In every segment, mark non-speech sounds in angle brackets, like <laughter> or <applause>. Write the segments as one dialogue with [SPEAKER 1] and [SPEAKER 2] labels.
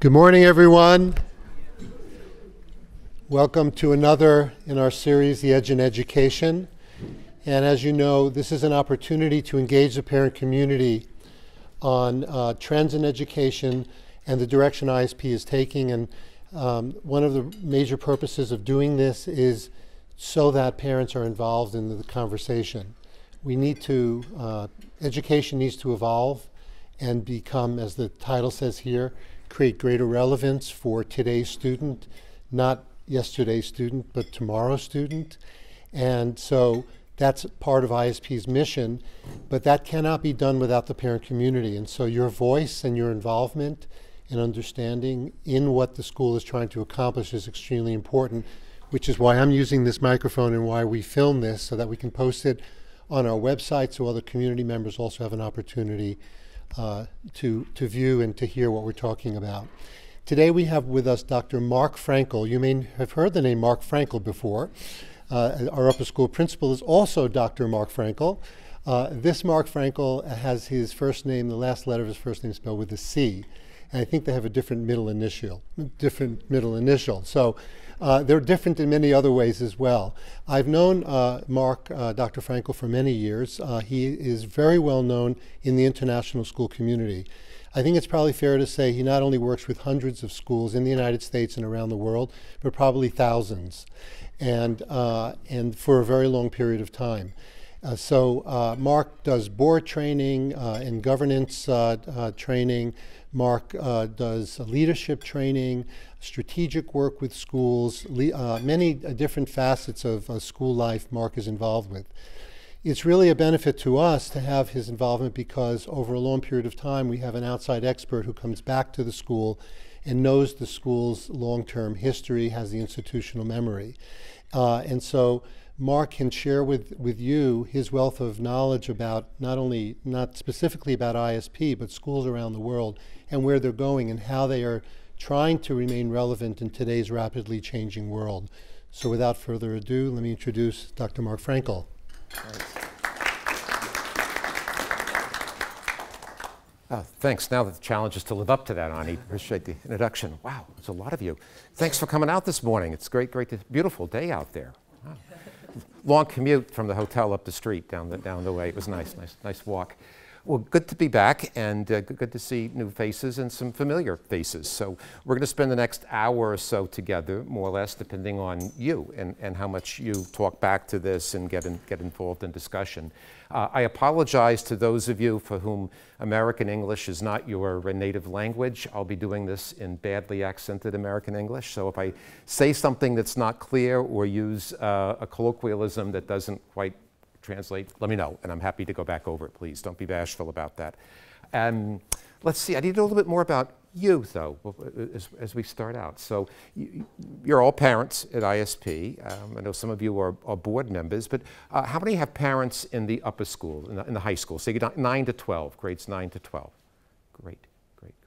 [SPEAKER 1] Good morning, everyone. Welcome to another in our series, The Edge in Education. And as you know, this is an opportunity to engage the parent community on uh, trends in education and the direction ISP is taking. And um, one of the major purposes of doing this is so that parents are involved in the conversation. We need to, uh, education needs to evolve and become, as the title says here, create greater relevance for today's student, not yesterday's student, but tomorrow's student. And so that's part of ISP's mission, but that cannot be done without the parent community. And so your voice and your involvement and understanding in what the school is trying to accomplish is extremely important, which is why I'm using this microphone and why we film this so that we can post it on our website so other community members also have an opportunity uh, to, to view and to hear what we're talking about. Today we have with us Dr. Marc Frankel. You may have heard the name Mark Frankel before. Uh, our upper school principal is also Dr. Mark Frankel. Uh, this Marc Frankel has his first name, the last letter of his first name spelled with a C. And I think they have a different middle initial, different middle initial. So uh, they're different in many other ways as well. I've known uh, Marc, uh, Dr. Frankel, for many years. Uh, he is very well known in the international school community. I think it's probably fair to say he not only works with hundreds of schools in the United States and around the world, but probably thousands, and, uh, and for a very long period of time. Uh, so uh, Marc does board training uh, and governance training. Marc does leadership training strategic work with schools, uh, many uh, different facets of uh, school life Marc is involved with. It's really a benefit to us to have his involvement because over a long period of time we have an outside expert who comes back to the school and knows the school's long-term history, has the institutional memory. Uh, and so Marc can share with, with you his wealth of knowledge about not only, not specifically about ISP, but schools around the world and where they're going and how they are trying to remain relevant in today's rapidly changing world. So without further ado, let me introduce Dr. Marc Frankel.
[SPEAKER 2] Oh, thanks. Now the challenge is to live up to that, Arnie. Appreciate the introduction. Wow, there's a lot of you. Thanks for coming out this morning. It's great, great, beautiful day out there. Long commute from the hotel up the street down the, down the way. It was nice, nice, nice walk. Well, good to be back and uh, good to see new faces and some familiar faces. So we're going to spend the next hour or so together, more or less, depending on you and, and how much you talk back to this and get, in, get involved in discussion. Uh, I apologize to those of you for whom American English is not your native language. I'll be doing this in badly accented American English. So if I say something that's not clear or use uh, a colloquialism that doesn't quite translate, let me know, and I'm happy to go back over it, please. Don't be bashful about that. Um, let's see, I need to know a little bit more about you, though, as, as we start out. So you, are all parents at ISP. Um, I know some of you are, are board members, but uh, how many have parents in the upper school, in the, in the high school, say 9 to 12, grades 9 to 12? Great.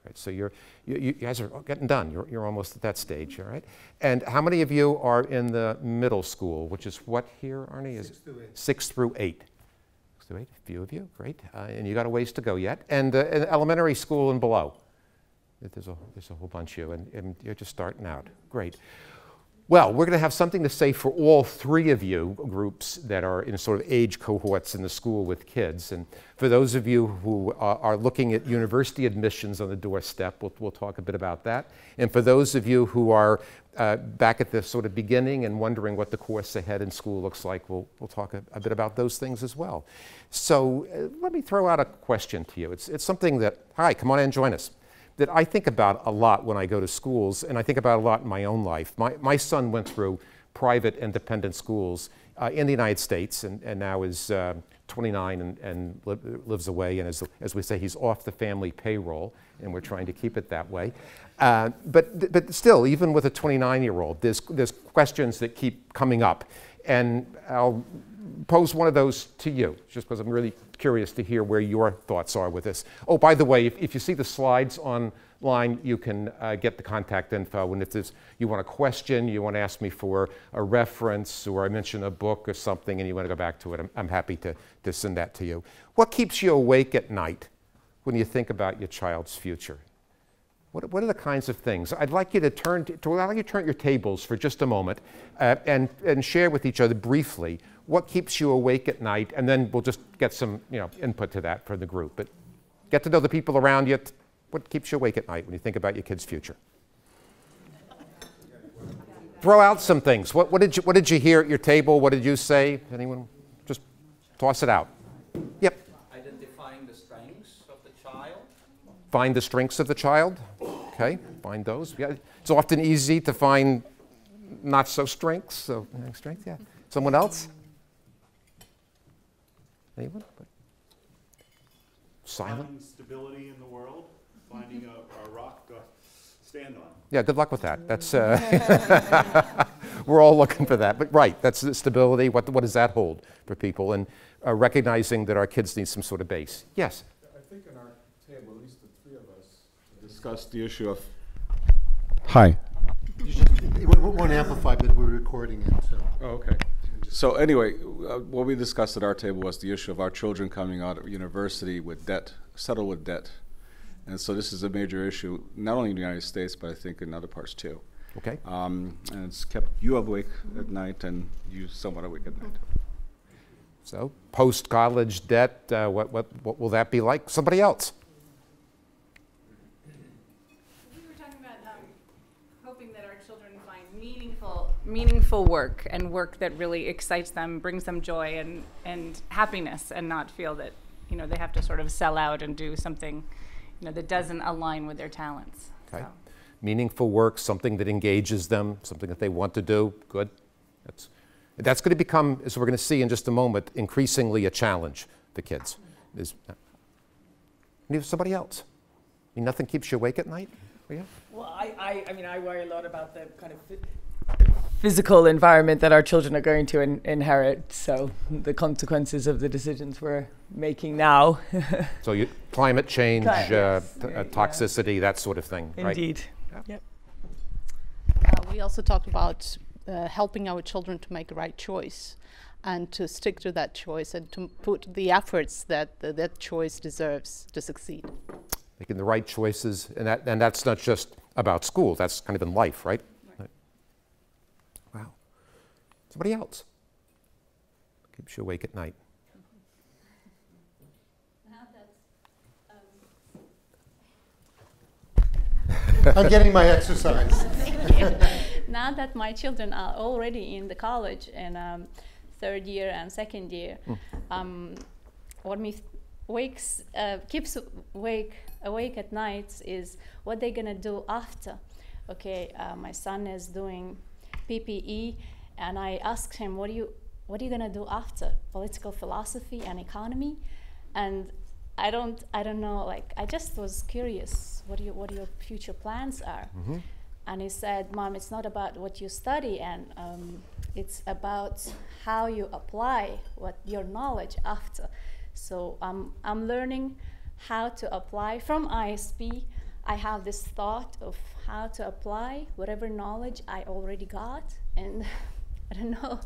[SPEAKER 2] Great. So you're, you, you, guys are getting done. You're, you're almost at that stage, all right? And how many of you are in the middle school, which is what here, Arnie? Is
[SPEAKER 1] six through eight.
[SPEAKER 2] Six through eight. Six through eight, a few of you, great. Uh, and you got a ways to go yet. And, uh, elementary school and below. There's a, there's a whole bunch of you, and, and you're just starting out. Great. Well, we're going to have something to say for all three of you groups that are in sort of age cohorts in the school with kids. And for those of you who are, are looking at university admissions on the doorstep, we'll, we'll, talk a bit about that. And for those of you who are uh, back at the sort of beginning and wondering what the course ahead in school looks like, we'll, we'll talk a, a bit about those things as well. So uh, let me throw out a question to you. It's, it's something that, hi, come on and join us that I think about a lot when I go to schools, and I think about a lot in my own life. My, my son went through private independent schools uh, in the United States and, and now is uh, 29 and, and li lives away. And as, as we say, he's off the family payroll, and we're trying to keep it that way. Uh, but, but still, even with a 29 year old, there's, there's questions that keep coming up. And I'll pose one of those to you, just because I'm really curious to hear where your thoughts are with this. Oh, by the way, if, if you see the slides online, you can uh, get the contact info. And if there's, you want a question, you want to ask me for a reference, or I mention a book or something, and you want to go back to it, I'm, I'm happy to, to send that to you. What keeps you awake at night when you think about your child's future? What, what are the kinds of things? I'd like you to turn to, to allow you to turn your tables for just a moment uh, and, and share with each other briefly what keeps you awake at night, and then we'll just get some you know, input to that for the group. But get to know the people around you. What keeps you awake at night when you think about your kid's future? Throw out some things. What, what, did you, what did you hear at your table? What did you say? Anyone? Just toss it out. Yep.
[SPEAKER 3] Identifying the strengths of the child.
[SPEAKER 2] Find the strengths of the child. Okay, find those. Yeah, it's often easy to find not so strengths. So strength, yeah. Someone else? Anyone? Silent.
[SPEAKER 4] Finding stability in the world, finding a, a rock to stand on.
[SPEAKER 2] Yeah, good luck with that. That's uh, <laughs> we're all looking for that. But right, that's the stability. What what does that hold for people? And uh, recognizing that our kids need some sort of base. Yes.
[SPEAKER 5] I think in our table, at least the three of us,
[SPEAKER 4] Discuss the issue of.
[SPEAKER 5] Hi.
[SPEAKER 1] You just, it won't won't amplify, but we're recording it, so.
[SPEAKER 5] Oh, okay. So anyway, uh, what we discussed at our table was the issue of our children coming out of university with debt, settled with debt. And so this is a major issue, not only in the United States, but I think in other parts too.
[SPEAKER 2] Okay.
[SPEAKER 5] Um, and it's kept you awake at night and you somewhat awake at night.
[SPEAKER 2] So post college debt. Uh, what what what will that be like? Somebody else.
[SPEAKER 6] We were talking about um, hoping that our children find meaningful, meaningful work and work that really excites them, brings them joy and, and happiness, and not feel that you know they have to sort of sell out and do something you know that doesn't align with their talents.
[SPEAKER 2] Okay.
[SPEAKER 6] So,
[SPEAKER 2] Meaningful work, something that engages them, something that they want to do. Good. That's that's going to become, as we're going to see in just a moment, increasingly a challenge for kids. Is uh, need somebody else. I mean, nothing keeps you awake at night. Oh, yeah.
[SPEAKER 7] Well, I, I, I mean, I worry a lot about the kind of phy- physical environment that our children are going to in, inherit. So the consequences of the decisions we're making now. <laughs>
[SPEAKER 2] So you, climate change,
[SPEAKER 7] Cli-
[SPEAKER 2] uh,
[SPEAKER 7] yes,
[SPEAKER 2] t- uh,
[SPEAKER 7] yeah, yeah.
[SPEAKER 2] toxicity, that sort of thing. Right?
[SPEAKER 7] Indeed.
[SPEAKER 8] Uh, we also talked about uh, helping our children to make the right choice and to stick to that choice and to put the efforts that the, that choice deserves to succeed.
[SPEAKER 2] making the right choices, and that and that's not just about school. That's kind of in life, right? Right. Wow. Somebody else keeps you awake at night.
[SPEAKER 1] I'm getting my exercise. <laughs>
[SPEAKER 9] now that my children are already in the college in um, third year and second year, um, what me wakes uh, keeps awake awake at nights is what they're gonna do after. Okay, uh, my son is doing PPE, and I asked him, "What do you what are you gonna do after political philosophy and economy?" And I don't I don't know. Like I just was curious. What do you what your future plans are? And he said, Mom, it's not about what you study, and um, it's about how you apply what your knowledge after. So um, I'm learning how to apply from ISP. I have this thought of how to apply whatever knowledge I already got, and <laughs> <laughs> I don't know.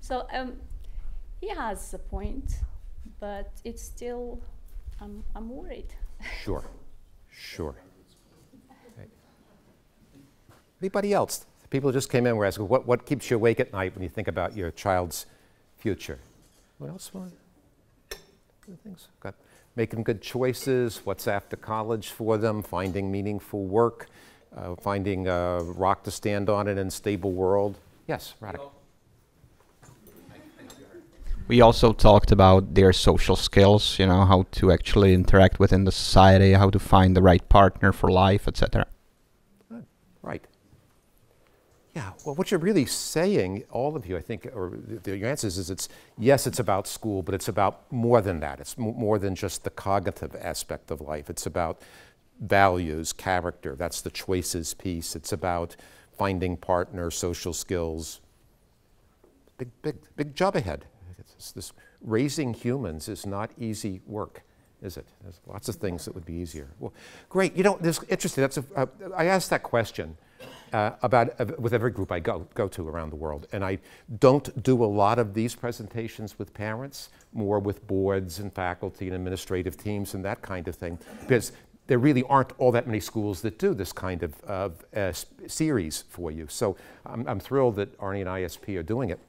[SPEAKER 9] So um, he has a point, but it's still, I'm, I'm worried.
[SPEAKER 2] Sure. <laughs> Sure. Anybody else? People who just came in were asking, what, what keeps you awake at night when you think about your child's future? What else? things? Got making good choices, what's after college for them, finding meaningful work, uh, finding a rock to stand on in a stable world. Yes, Radek.
[SPEAKER 3] We also talked about their social skills, you know, how to actually interact within the society, how to find the right partner for life, etc.
[SPEAKER 2] Right. Yeah, well, what you're really saying, all of you, I think, or the, the, your answers is it's yes, it's about school, but it's about more than that. It's more than just the cognitive aspect of life. It's about values, character. That's the choices piece. It's about finding partner, social skills. Big, big, big job ahead. It's this raising humans is not easy work, is it? There's lots of things that would be easier. Well, great. You know, this interesting. That's a, uh, I asked that question uh, about uh, with every group I go go to around the world, and I don't do a lot of these presentations with parents, more with boards and faculty and administrative teams and that kind of thing, because there really aren't all that many schools that do this kind of, of uh, series for you. So I'm, I'm thrilled that Arnie and ISP are doing it.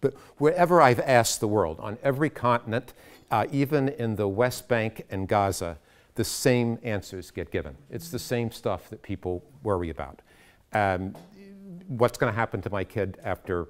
[SPEAKER 2] But wherever I've asked the world, on every continent, uh, even in the West Bank and Gaza, the same answers get given. It's the same stuff that people worry about. Um, what's going to happen to my kid after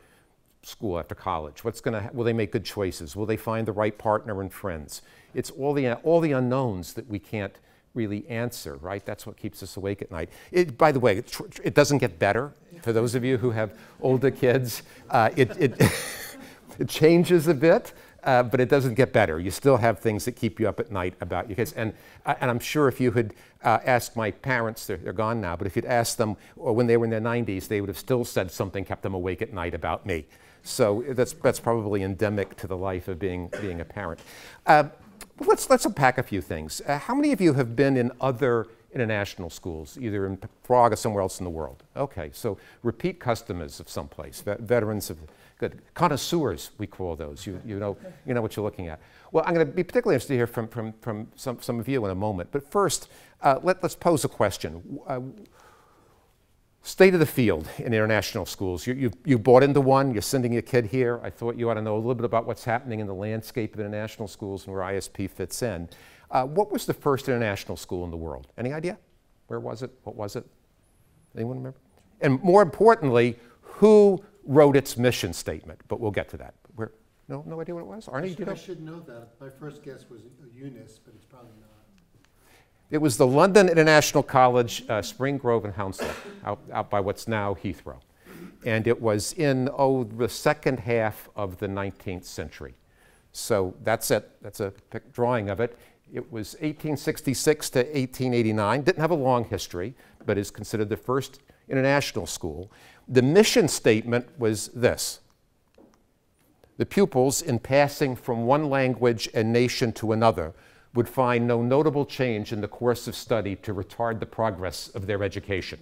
[SPEAKER 2] school, after college? What's going to? Will they make good choices? Will they find the right partner and friends? It's all the all the unknowns that we can't really answer. Right? That's what keeps us awake at night. It, by the way, it, it doesn't get better for those of you who have older kids. Uh, it, it <laughs> it changes a bit, uh, but it doesn't get better. You still have things that keep you up at night about your kids. And, uh, and I'm sure if you had uh, asked my parents, they're, they're gone now, but if you'd asked them or when they were in their 90s, they would have still said something kept them awake at night about me. So that's, that's probably endemic to the life of being, being a parent. Uh, let's, let's unpack a few things. Uh, how many of you have been in other international schools, either in Prague or somewhere else in the world? Okay, so repeat customers of someplace, vet- veterans of good connoisseurs, we call those. You, you, know, you know what you're looking at. Well, I'm going to be particularly interested to hear from, from, from some, some of you in a moment. But first, uh, let, let's pose a question. Uh, state of the field in international schools. You, you, you bought into one, you're sending your kid here. I thought you ought to know a little bit about what's happening in the landscape of international schools and where ISP fits in. Uh, what was the first international school in the world? Any idea? Where was it? What was it? Anyone remember? And more importantly, who wrote its mission statement? But we'll get to that. Where, no, no idea what it was? Arnie, do you know?
[SPEAKER 1] I should know that. My first guess was Eunice, but it's probably not.
[SPEAKER 2] It was the London International College, uh, Spring Grove and Hounslow, out, out by what's now Heathrow. And it was in, oh, the second half of the 19th century. So that's it. That's a drawing of it. It was 1866 to 1889. Didn't have a long history, but is considered the first international school. The mission statement was this The pupils, in passing from one language and nation to another, would find no notable change in the course of study to retard the progress of their education.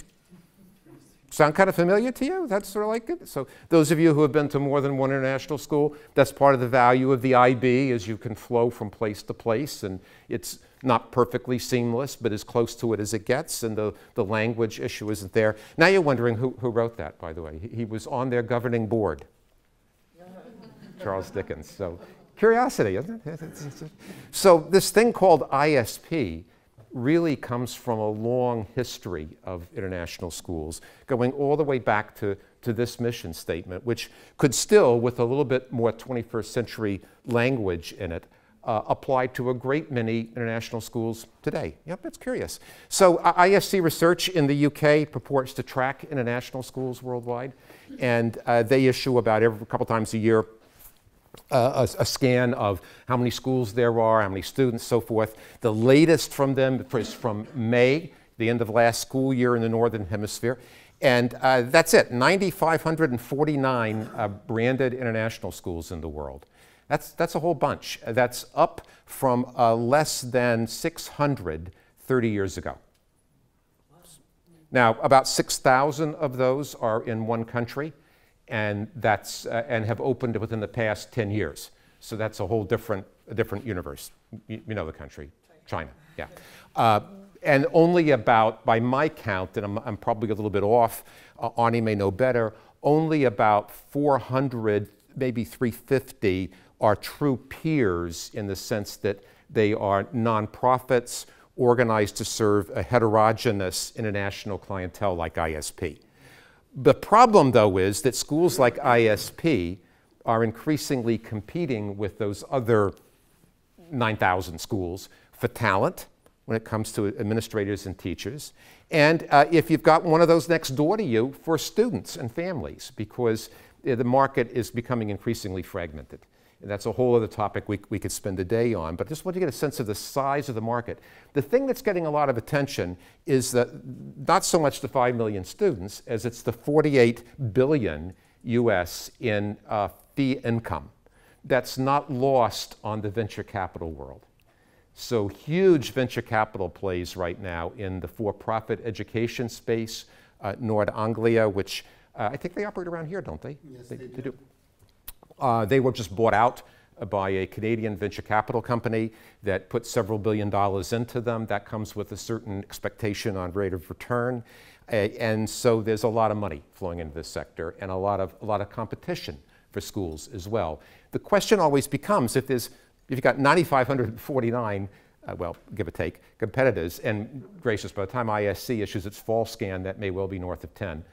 [SPEAKER 2] Sound kind of familiar to you? That's sort of like it. So, those of you who have been to more than one international school, that's part of the value of the IB, is you can flow from place to place, and it's not perfectly seamless, but as close to it as it gets, and the, the language issue isn't there. Now you're wondering who, who wrote that, by the way. He, he was on their governing board, <laughs> Charles Dickens. So, curiosity, isn't it? So, this thing called ISP really comes from a long history of international schools, going all the way back to, to this mission statement, which could still, with a little bit more 21st century language in it, uh, apply to a great many international schools today. Yep, that's curious. So, uh, ISC research in the UK purports to track international schools worldwide, and uh, they issue about every couple times a year uh, a, a scan of how many schools there are, how many students, so forth. The latest from them is from May, the end of last school year in the Northern Hemisphere. And uh, that's it 9,549 uh, branded international schools in the world. That's, that's a whole bunch. That's up from uh, less than 600 30 years ago. Now, about 6,000 of those are in one country, and, that's, uh, and have opened within the past 10 years. So that's a whole different, a different universe. You, you know the country, China, yeah. Uh, and only about, by my count, and I'm, I'm probably a little bit off, uh, Arnie may know better, only about 400, maybe 350 are true peers in the sense that they are nonprofits organized to serve a heterogeneous international clientele like ISP. The problem, though, is that schools like ISP are increasingly competing with those other 9,000 schools for talent when it comes to administrators and teachers. And uh, if you've got one of those next door to you, for students and families, because uh, the market is becoming increasingly fragmented. And that's a whole other topic we, we could spend a day on, but just want to get a sense of the size of the market. The thing that's getting a lot of attention is that not so much the 5 million students as it's the 48 billion US in uh, fee income. That's not lost on the venture capital world. So, huge venture capital plays right now in the for profit education space. Uh, Nord Anglia, which uh, I think they operate around here, don't they?
[SPEAKER 1] Yes,
[SPEAKER 2] they,
[SPEAKER 1] they
[SPEAKER 2] do.
[SPEAKER 1] do.
[SPEAKER 2] Uh, they were just bought out uh, by a Canadian venture capital company that put several billion dollars into them. That comes with a certain expectation on rate of return. Uh, and so there's a lot of money flowing into this sector and a lot of, a lot of competition for schools as well. The question always becomes if there's if you've got 9,549, uh, well, give or take, competitors, and gracious, by the time ISC issues its fall scan, that may well be north of 10.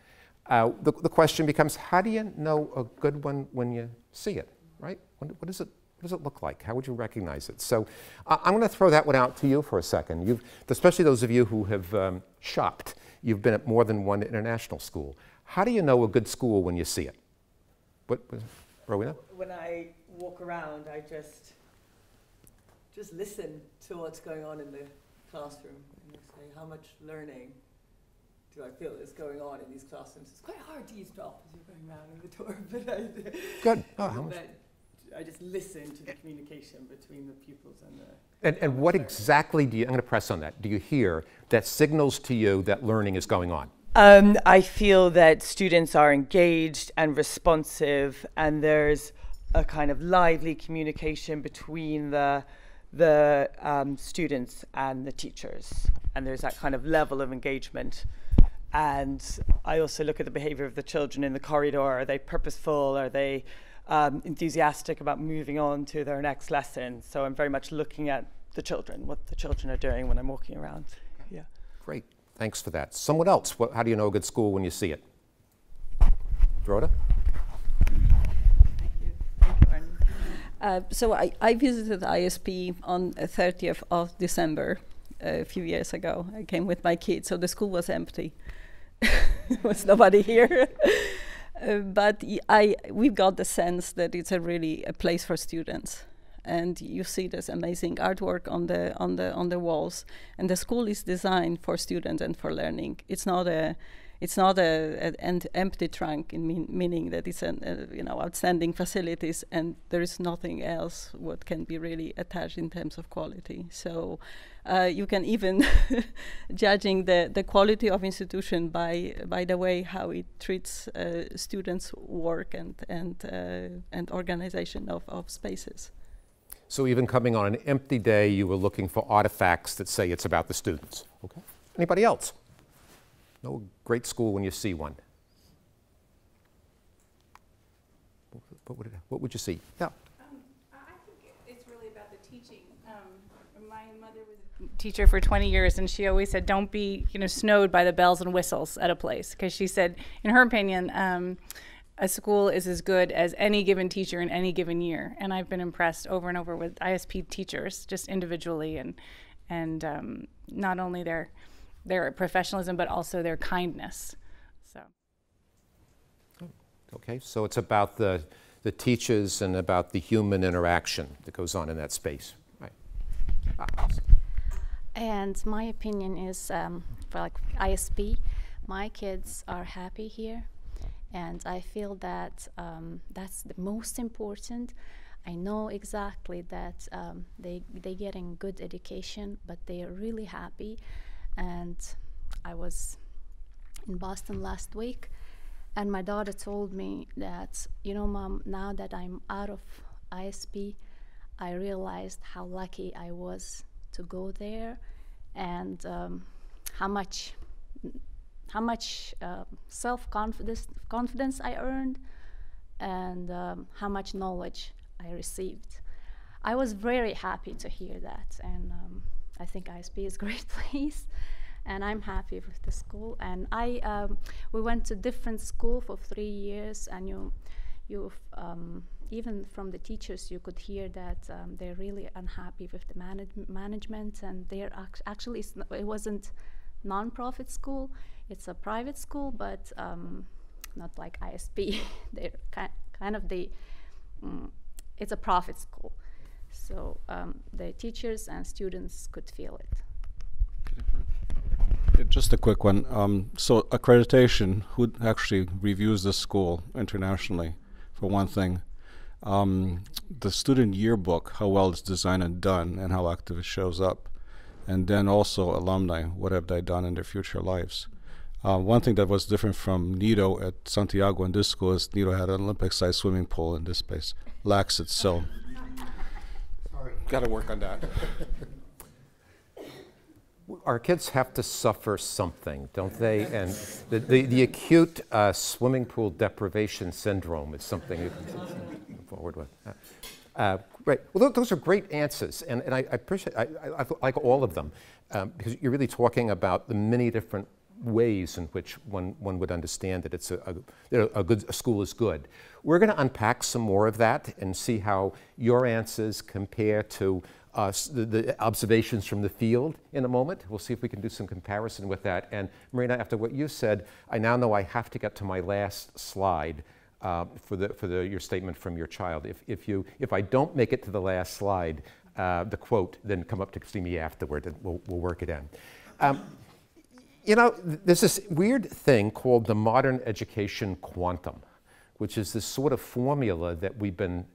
[SPEAKER 2] Uh, the, the question becomes how do you know a good one when you see it, right? What, what, it, what does it look like? How would you recognize it? So uh, I'm going to throw that one out to you for a second. You've, especially those of you who have um, shopped, you've been at more than one international school. How do you know a good school when you see it? What, Rowena?
[SPEAKER 7] When I walk around, I just just listen to what's going on in the classroom and say how much learning do I feel is going on in these classrooms. It's quite hard to eavesdrop as you're going around in the tour, <laughs> but I,
[SPEAKER 2] Good. Oh, how much?
[SPEAKER 7] I just listen to the communication between the pupils and the.
[SPEAKER 2] And, and what exactly do you, I'm going to press on that, do you hear that signals to you that learning is going on?
[SPEAKER 7] Um, I feel that students are engaged and responsive, and there's a kind of lively communication between the the um, students and the teachers, and there's that kind of level of engagement. And I also look at the behavior of the children in the corridor. Are they purposeful? Are they um, enthusiastic about moving on to their next lesson? So I'm very much looking at the children, what the children are doing when I'm walking around. Yeah.
[SPEAKER 2] Great. Thanks for that. Someone else, what, how do you know a good school when you see it? Dorota?
[SPEAKER 9] Uh, so I, I visited ISP on the 30th of December a few years ago. I came with my kids, so the school was empty. <laughs> was nobody here. <laughs> uh, but I, we've got the sense that it's a really a place for students. And you see this amazing artwork on the on the on the walls. And the school is designed for students and for learning. It's not a it's not a, an empty trunk in mean, meaning that it's an uh, you know outstanding facilities and there is nothing else what can be really attached in terms of quality. So uh, you can even <laughs> judging the, the quality of institution by by the way how it treats uh, students work and and uh, and organization of, of spaces.
[SPEAKER 2] So even coming on an empty day you were looking for artifacts that say it's about the students. Okay. Anybody else no great school when you see one. What would, it, what would you see?
[SPEAKER 6] Yeah. Um, I think it's really about the teaching. Um, my mother was a teacher for 20 years, and she always said, "Don't be, you know, snowed by the bells and whistles at a place," because she said, in her opinion. Um, a school is as good as any given teacher in any given year, and I've been impressed over and over with ISP teachers, just individually, and and um, not only their their professionalism, but also their kindness. So.
[SPEAKER 2] Okay, so it's about the, the teachers and about the human interaction that goes on in that space. Right. Ah.
[SPEAKER 9] And my opinion is um, for like ISP, my kids are happy here, and I feel that um, that's the most important. I know exactly that um, they they getting good education, but they are really happy and I was in Boston last week, and my daughter told me that, you know, mom, now that I'm out of ISP, I realized how lucky I was to go there, and um, how much how much uh, self confidence confidence I earned, and um, how much knowledge I received. I was very happy to hear that, and um, I think ISP is a great <laughs> place and I'm happy with the school. And I, um, we went to different school for three years, and you, you, um, even from the teachers, you could hear that um, they're really unhappy with the manage management, and they're ac actually it wasn't non-profit school; it's a private school, but um, not like ISP. <laughs> they're ki kind of the, mm, it's a profit school. So um, the teachers and students could feel it.
[SPEAKER 5] Just a quick one. Um, so accreditation, who actually reviews the school internationally, for one thing? Um, the student yearbook, how well it's designed and done, and how active it shows up. And then also alumni, what have they done in their future lives? Uh, one thing that was different from Nido at Santiago in this school is Nido had an Olympic-sized swimming pool in this place. Lacks it, so Got to work on that.
[SPEAKER 2] Our kids have to suffer something, don't they? And the, the, the acute uh, swimming pool deprivation syndrome is something you can forward with. Uh, uh, great. Well, tho- those are great answers, and, and I, I appreciate, I, I, I like all of them, um, because you're really talking about the many different ways in which one, one would understand that it's a, a, a good a school is good. We're going to unpack some more of that and see how your answers compare to uh, the, the observations from the field in a moment. We'll see if we can do some comparison with that. And Marina, after what you said, I now know I have to get to my last slide uh, for, the, for the, your statement from your child. If, if, you, if I don't make it to the last slide, uh, the quote, then come up to see me afterward and we'll, we'll work it in. Um, you know, there's this weird thing called the modern education quantum, which is this sort of formula that we've been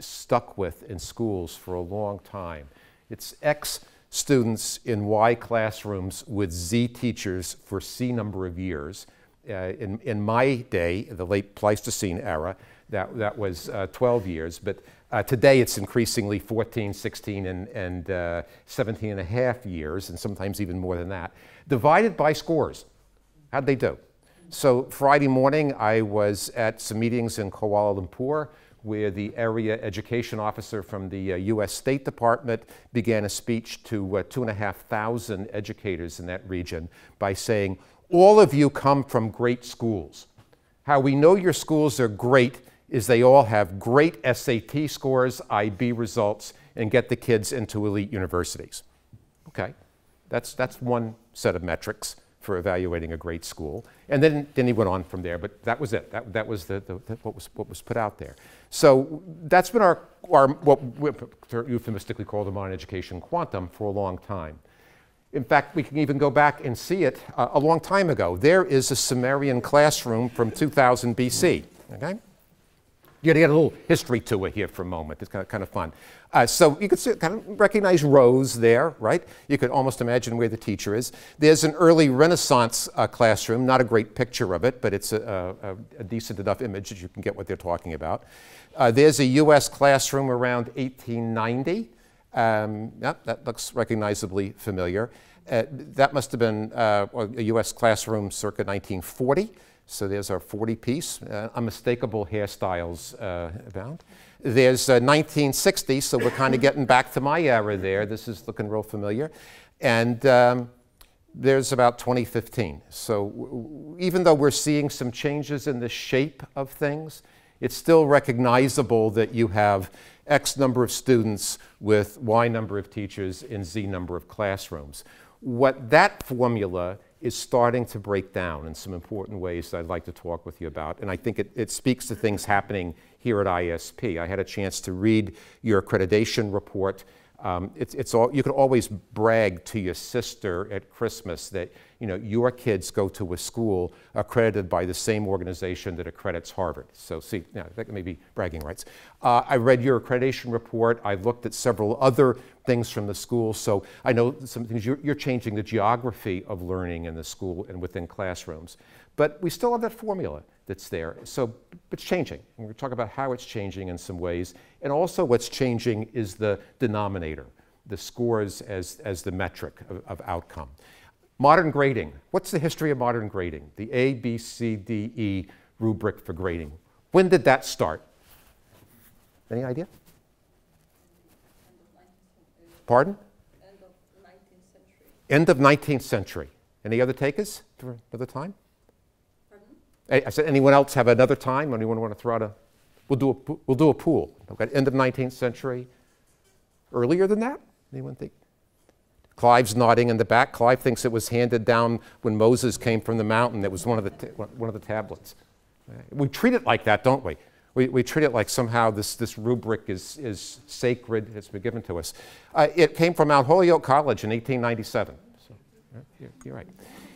[SPEAKER 2] stuck with in schools for a long time. It's X students in Y classrooms with Z teachers for C number of years. Uh, in, in my day, the late Pleistocene era, that, that was uh, 12 years, but uh, today it's increasingly 14, 16, and, and uh, 17 and a half years, and sometimes even more than that, divided by scores. How'd they do? So Friday morning, I was at some meetings in Kuala Lumpur where the area education officer from the uh, US State Department began a speech to uh, two and a half thousand educators in that region by saying, All of you come from great schools. How we know your schools are great is they all have great SAT scores, IB results, and get the kids into elite universities. Okay, that's, that's one set of metrics for evaluating a great school. And then, then he went on from there, but that was it. That, that was the, the, the- what, was, what was put out there. So that's been our, our what we euphemistically call the modern education quantum for a long time. In fact, we can even go back and see it uh, a long time ago. There is a Sumerian classroom from 2000 BC. Okay? You get a little history to it here for a moment. It's kind of, kind of fun. Uh, so you could see, kind of recognize rows there, right? You could almost imagine where the teacher is. There's an early Renaissance uh, classroom, not a great picture of it, but it's a, a, a decent enough image that you can get what they're talking about. Uh, there's a U.S. classroom around 1890. Um, that looks recognizably familiar. Uh, that must have been uh, a U.S. classroom circa 1940. So there's our 40 piece, uh, unmistakable hairstyles uh, abound. There's uh, 1960, so we're kind of getting back to my era there. This is looking real familiar. And um, there's about 2015. So even though we're seeing some changes in the shape of things, it's still recognizable that you have X number of students with Y number of teachers in Z number of classrooms. What that formula is starting to break down in some important ways that I'd like to talk with you about. And I think it, it speaks to things happening here at ISP. I had a chance to read your accreditation report. Um, it's, it's all, you can always brag to your sister at Christmas that you know, your kids go to a school accredited by the same organization that accredits Harvard. So see, yeah, that may be bragging rights. Uh, I read your accreditation report. I looked at several other things from the school. So I know some things, you're, you're changing the geography of learning in the school and within classrooms. But we still have that formula that's there. So it's changing. And we're going to talk about how it's changing in some ways. And also what's changing is the denominator, the scores as, as the metric of, of outcome. Modern grading. What's the history of modern grading? The A, B, C, D, E rubric for grading. When did that start? Any idea? Pardon? End of 19th century. Any other takers for another time? I I said, anyone else have another time? Anyone want to throw out a? We'll do a we'll do a pool. Okay, end of 19th century. Earlier than that? Anyone think? Clive's nodding in the back. Clive thinks it was handed down when Moses came from the mountain. It was one of the one of the tablets. We treat it like that, don't we? We, we treat it like somehow this, this rubric is, is sacred, it's been given to us. Uh, it came from Mount Holyoke College in 1897. So, you're, you're right.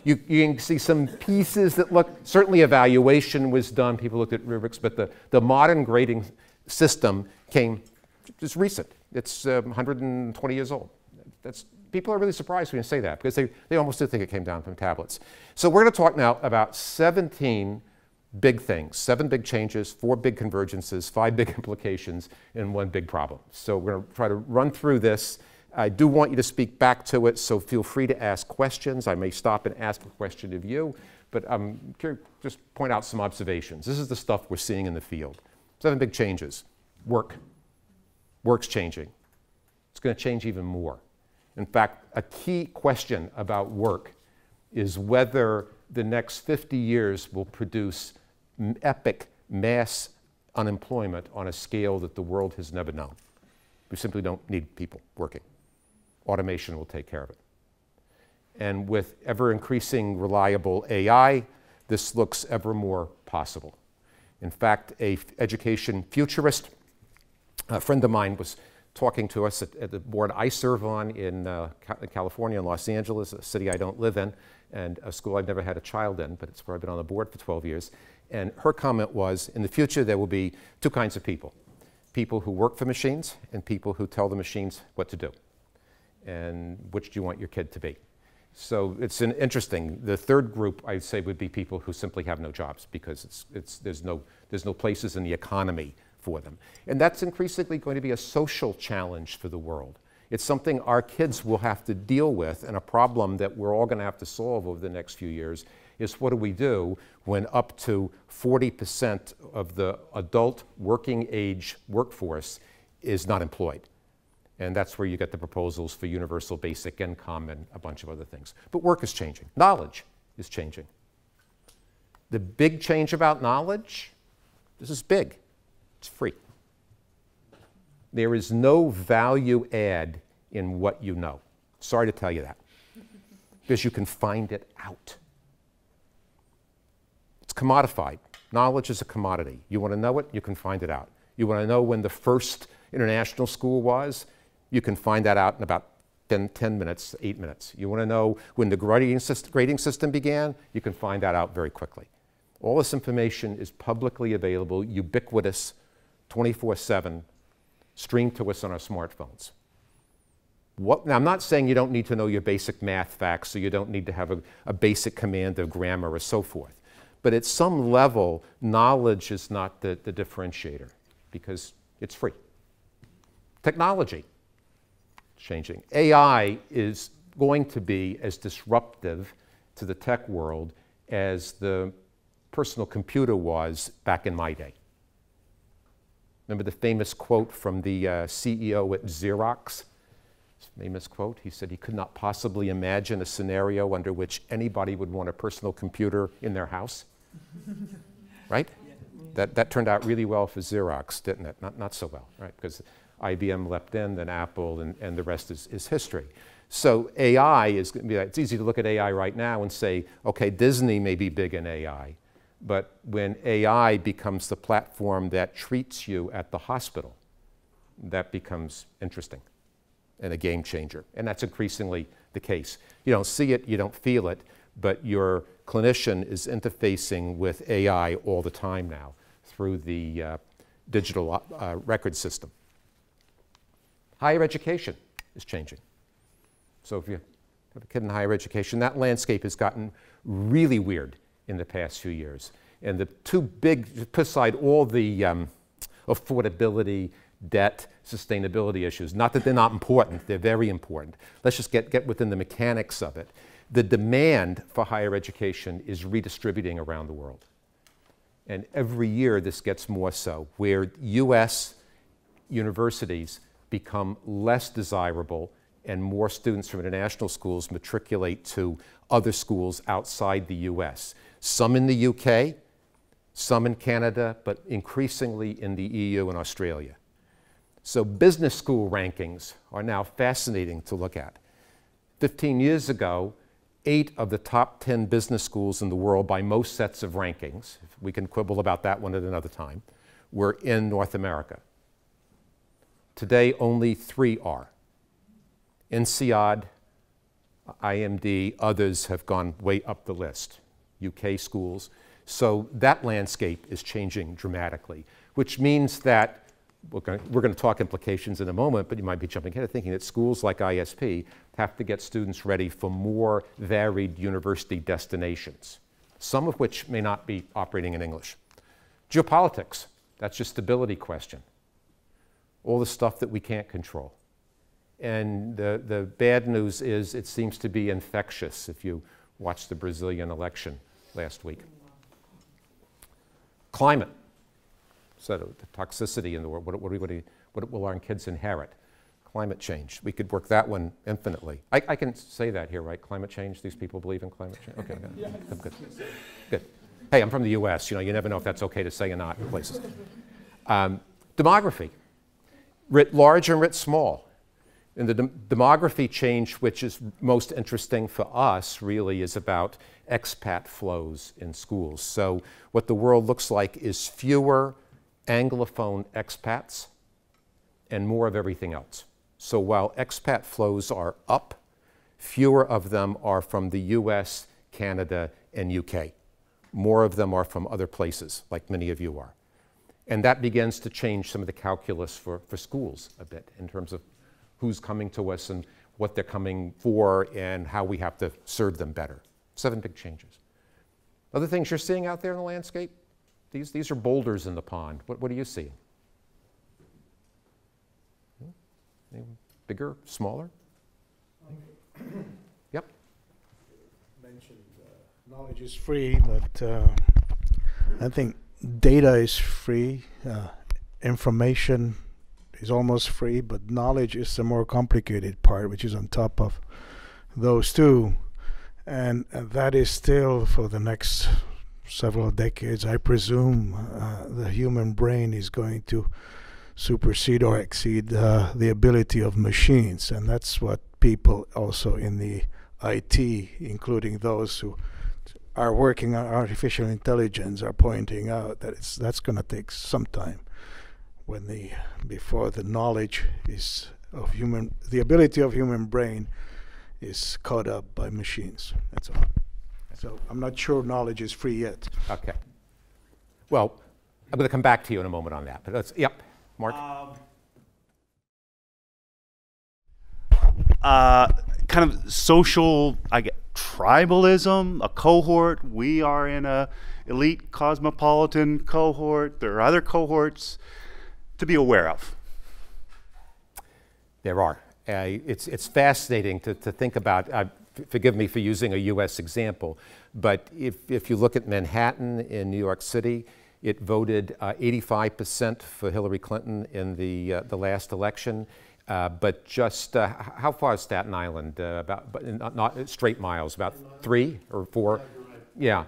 [SPEAKER 2] You, you can see some pieces that look, certainly evaluation was done, people looked at rubrics, but the, the modern grading system came just recent. It's um, 120 years old. That's, people are really surprised when you say that because they, they almost do think it came down from tablets. So we're going to talk now about 17 big things, seven big changes, four big convergences, five big <laughs> implications, and one big problem. So we're going to try to run through this. I do want you to speak back to it, so feel free to ask questions. I may stop and ask a question of you, but I'm curious, just point out some observations. This is the stuff we're seeing in the field. Seven big changes. Work. Work's changing. It's going to change even more. In fact, a key question about work is whether the next 50 years will produce epic mass unemployment on a scale that the world has never known. We simply don't need people working. Automation will take care of it. And with ever increasing reliable AI, this looks ever more possible. In fact, a education futurist, a friend of mine was talking to us at, at the board I serve on in uh, California, in Los Angeles, a city I don't live in, and a school I've never had a child in, but it's where I've been on the board for 12 years. And her comment was in the future, there will be two kinds of people people who work for machines and people who tell the machines what to do. And which do you want your kid to be? So it's an interesting. The third group, I'd say, would be people who simply have no jobs because it's, it's, there's, no, there's no places in the economy for them. And that's increasingly going to be a social challenge for the world. It's something our kids will have to deal with, and a problem that we're all going to have to solve over the next few years is what do we do when up to 40% of the adult working age workforce is not employed? And that's where you get the proposals for universal basic income and a bunch of other things. But work is changing, knowledge is changing. The big change about knowledge this is big, it's free. There is no value add in what you know. Sorry to tell you that. <laughs> Because you can find it out. Commodified. Knowledge is a commodity. You want to know it, you can find it out. You want to know when the first international school was, you can find that out in about 10, 10 minutes, 8 minutes. You want to know when the grading system, grading system began, you can find that out very quickly. All this information is publicly available, ubiquitous, 24 7 streamed to us on our smartphones. What, now, I'm not saying you don't need to know your basic math facts, so you don't need to have a, a basic command of grammar or so forth. But at some level, knowledge is not the, the differentiator because it's free. Technology, changing. AI is going to be as disruptive to the tech world as the personal computer was back in my day. Remember the famous quote from the uh, CEO at Xerox? Famous quote. He said he could not possibly imagine a scenario under which anybody would want a personal computer in their house. <laughs> right? That, that turned out really well for Xerox, didn't it? Not, not so well, right? Because IBM leapt in, then Apple, and, and the rest is, is history. So AI is going to be, it's easy to look at AI right now and say, okay, Disney may be big in AI. But when AI becomes the platform that treats you at the hospital, that becomes interesting and a game changer. And that's increasingly the case. You don't see it, you don't feel it, but your clinician is interfacing with AI all the time now through the uh, digital uh, record system. Higher education is changing. So if you have a kid in higher education, that landscape has gotten really weird in the past few years. And the two big, put aside all the um, affordability, debt, sustainability issues, not that they're not important, they're very important. Let's just get, get within the mechanics of it. The demand for higher education is redistributing around the world. And every year this gets more so, where US universities become less desirable and more students from international schools matriculate to other schools outside the US. Some in the UK, some in Canada, but increasingly in the EU and Australia. So business school rankings are now fascinating to look at. 15 years ago, eight of the top 10 business schools in the world by most sets of rankings, we can quibble about that one at another time, were in North America. Today, only three are. INSEAD, IMD, others have gone way up the list. UK schools. So that landscape is changing dramatically, which means that we're going, to, we're going to talk implications in a moment, but you might be jumping ahead of thinking that schools like ISP have to get students ready for more varied university destinations. some of which may not be operating in English. Geopolitics, that's your stability question. All the stuff that we can't control. And the, the bad news is it seems to be infectious if you watch the Brazilian election last week. Climate, so the toxicity in the world, what, what, what, what will our kids inherit? Climate change, we could work that one infinitely. I, I, can say that here, right? Climate change, these people believe in climate change? Okay, good. Yeah. good. Good. Hey, I'm from the US, you know, you never know if that's okay to say or not in places. Um, demography, writ large and writ small. And the de demography change, which is most interesting for us, really is about expat flows in schools. So, what the world looks like is fewer Anglophone expats and more of everything else. So, while expat flows are up, fewer of them are from the US, Canada, and UK. More of them are from other places, like many of you are. And that begins to change some of the calculus for, for schools a bit in terms of who's coming to us and what they're coming for and how we have to serve them better. Seven big changes. Other things you're seeing out there in the landscape? These, these are boulders in the pond. What, what do you see? Hmm? Bigger, smaller? <coughs> yep.
[SPEAKER 10] Mentioned uh, knowledge is free, but uh, I think data is free, uh, information is almost free, but knowledge is the more complicated part, which is on top of those two. And uh, that is still for the next several decades, I presume, uh, the human brain is going to supersede or exceed uh, the ability of machines. And that's what people also in the IT, including those who are working on artificial intelligence, are pointing out that it's, that's going to take some time when the before the knowledge is of human the ability of human brain is caught up by machines that's all so i'm not sure knowledge is free yet
[SPEAKER 2] okay well i'm going to come back to you in a moment on that but let's yep mark um,
[SPEAKER 4] uh, kind of social i get tribalism a cohort we are in a elite cosmopolitan cohort there are other cohorts to be aware of?
[SPEAKER 2] There are. Uh, it's, it's fascinating to, to think about. Uh, forgive me for using a US example, but if, if you look at Manhattan in New York City, it voted uh, 85% for Hillary Clinton in the, uh, the last election. Uh, but just uh, how far is Staten Island? about, but not, not, straight miles, about three or four? Yeah,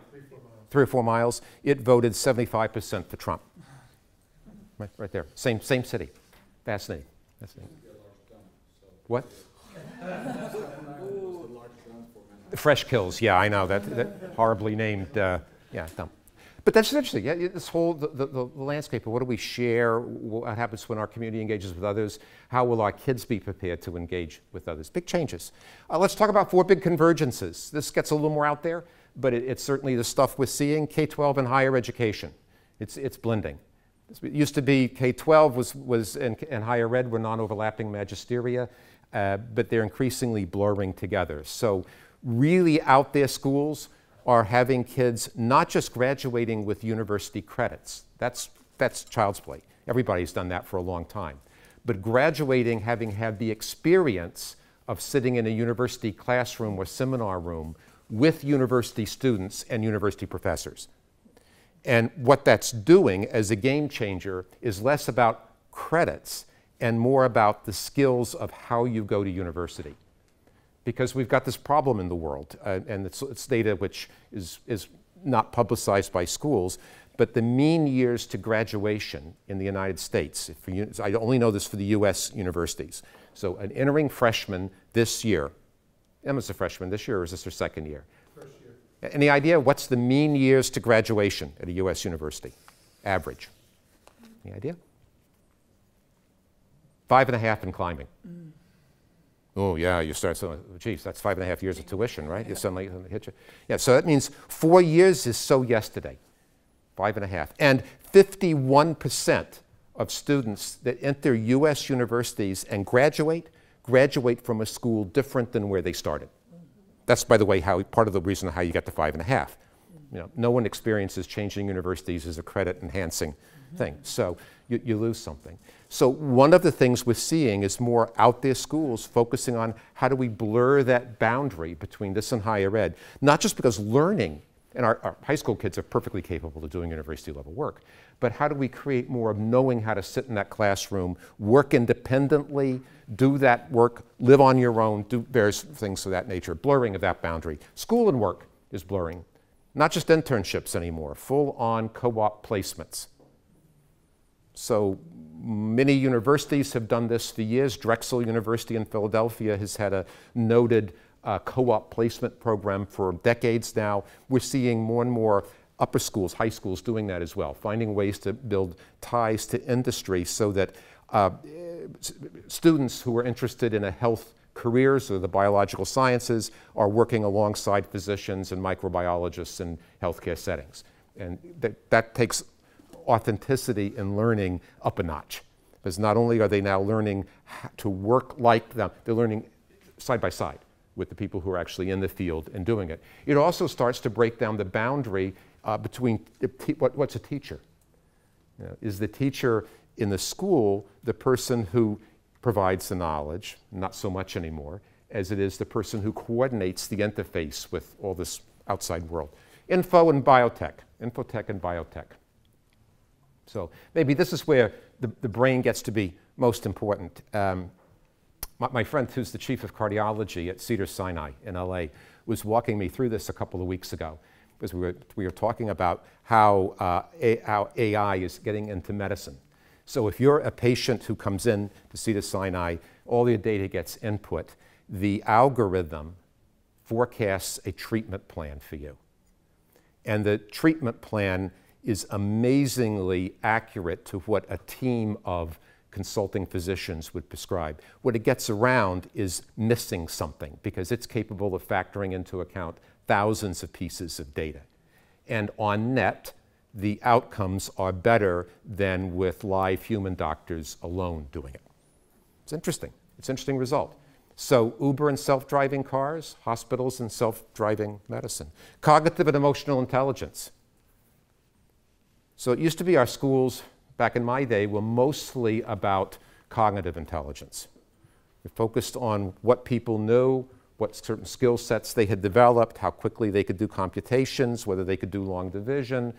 [SPEAKER 2] three or four miles. It voted 75% for Trump. Right, right there. Same, same city. Fascinating. Fascinating. What? <laughs> Fresh Kills. Yeah, I know that, that horribly named. Uh, yeah, dumb. But that's interesting. Yeah, this whole the, the, the, landscape of what do we share? What happens when our community engages with others? How will our kids be prepared to engage with others? Big changes. Uh, let's talk about four big convergences. This gets a little more out there, but it, it's certainly the stuff we're seeing. K-12 and higher education. It's it's blending. It used to be K-12 was, was in, in higher ed were non-overlapping magisteria, uh, but they're increasingly blurring together. So really out there schools are having kids not just graduating with university credits. That's, that's child's play. Everybody's done that for a long time. But graduating having had the experience of sitting in a university classroom or seminar room with university students and university professors. And what that's doing as a game changer is less about credits and more about the skills of how you go to university. Because we've got this problem in the world, uh, and it's, it's, data which is, is not publicized by schools, but the mean years to graduation in the United States, you, I only know this for the US universities. So an entering freshman this year, Emma's a freshman this year, or is this her second year? First year. Any idea what's the mean years to graduation at a U.S. university? Average. Any idea? Five and a half in climbing. Mm. Oh, yeah, you start saying, oh, geez, that's five and a half years of tuition, right? You suddenly uh, hit you. Yeah, so that means four years is so yesterday. Five and a half. And 51% of students that enter U.S. universities and graduate, graduate from a school different than where they started. That's, by the way, how part of the reason how you get to five and a half. You know, no one experiences changing universities as a credit enhancing thing. So you, you lose something. So one of the things we're seeing is more out there schools focusing on how do we blur that boundary between this and higher ed, not just because learning, and our, our high school kids are perfectly capable of doing university level work, but how do we create more of knowing how to sit in that classroom, work independently, do that work, live on your own, do various things of that nature, blurring of that boundary. School and work is blurring. Not just internships anymore, full on co op placements. So many universities have done this for years. Drexel University in Philadelphia has had a noted uh, co-op placement program for decades now. We're seeing more and more upper schools, high schools doing that as well, finding ways to build ties to industry so that uh, students who are interested in a health careers or the biological sciences are working alongside physicians and microbiologists in healthcare settings. And that, that takes authenticity in learning up a notch. Because not only are they now learning to work like them, they're learning side by side with the people who are actually in the field and doing it. It also starts to break down the boundary uh, between what, what's a teacher. You know, is the teacher in the school the person who provides the knowledge, not so much anymore, as it is the person who coordinates the interface with all this outside world? Info and biotech, infotech and biotech. So maybe this is where the, the brain gets to be most important. Um, my, my, friend, who's the chief of cardiology at Cedar Sinai in LA, was walking me through this a couple of weeks ago because we were, we were talking about how, uh, a, how AI is getting into medicine. So if you're a patient who comes in to Cedar Sinai, all your data gets input, the algorithm forecasts a treatment plan for you. And the treatment plan is amazingly accurate to what a team of consulting physicians would prescribe. What it gets around is missing something because it's capable of factoring into account thousands of pieces of data. And on net, the outcomes are better than with live human doctors alone doing it. It's interesting. It's an interesting result. So, Uber and self driving cars, hospitals and self driving medicine. Cognitive and emotional intelligence. So it used to be our schools back in my day were mostly about cognitive intelligence. We focused on what people knew, what certain skill sets they had developed, how quickly they could do computations, whether they could do long division.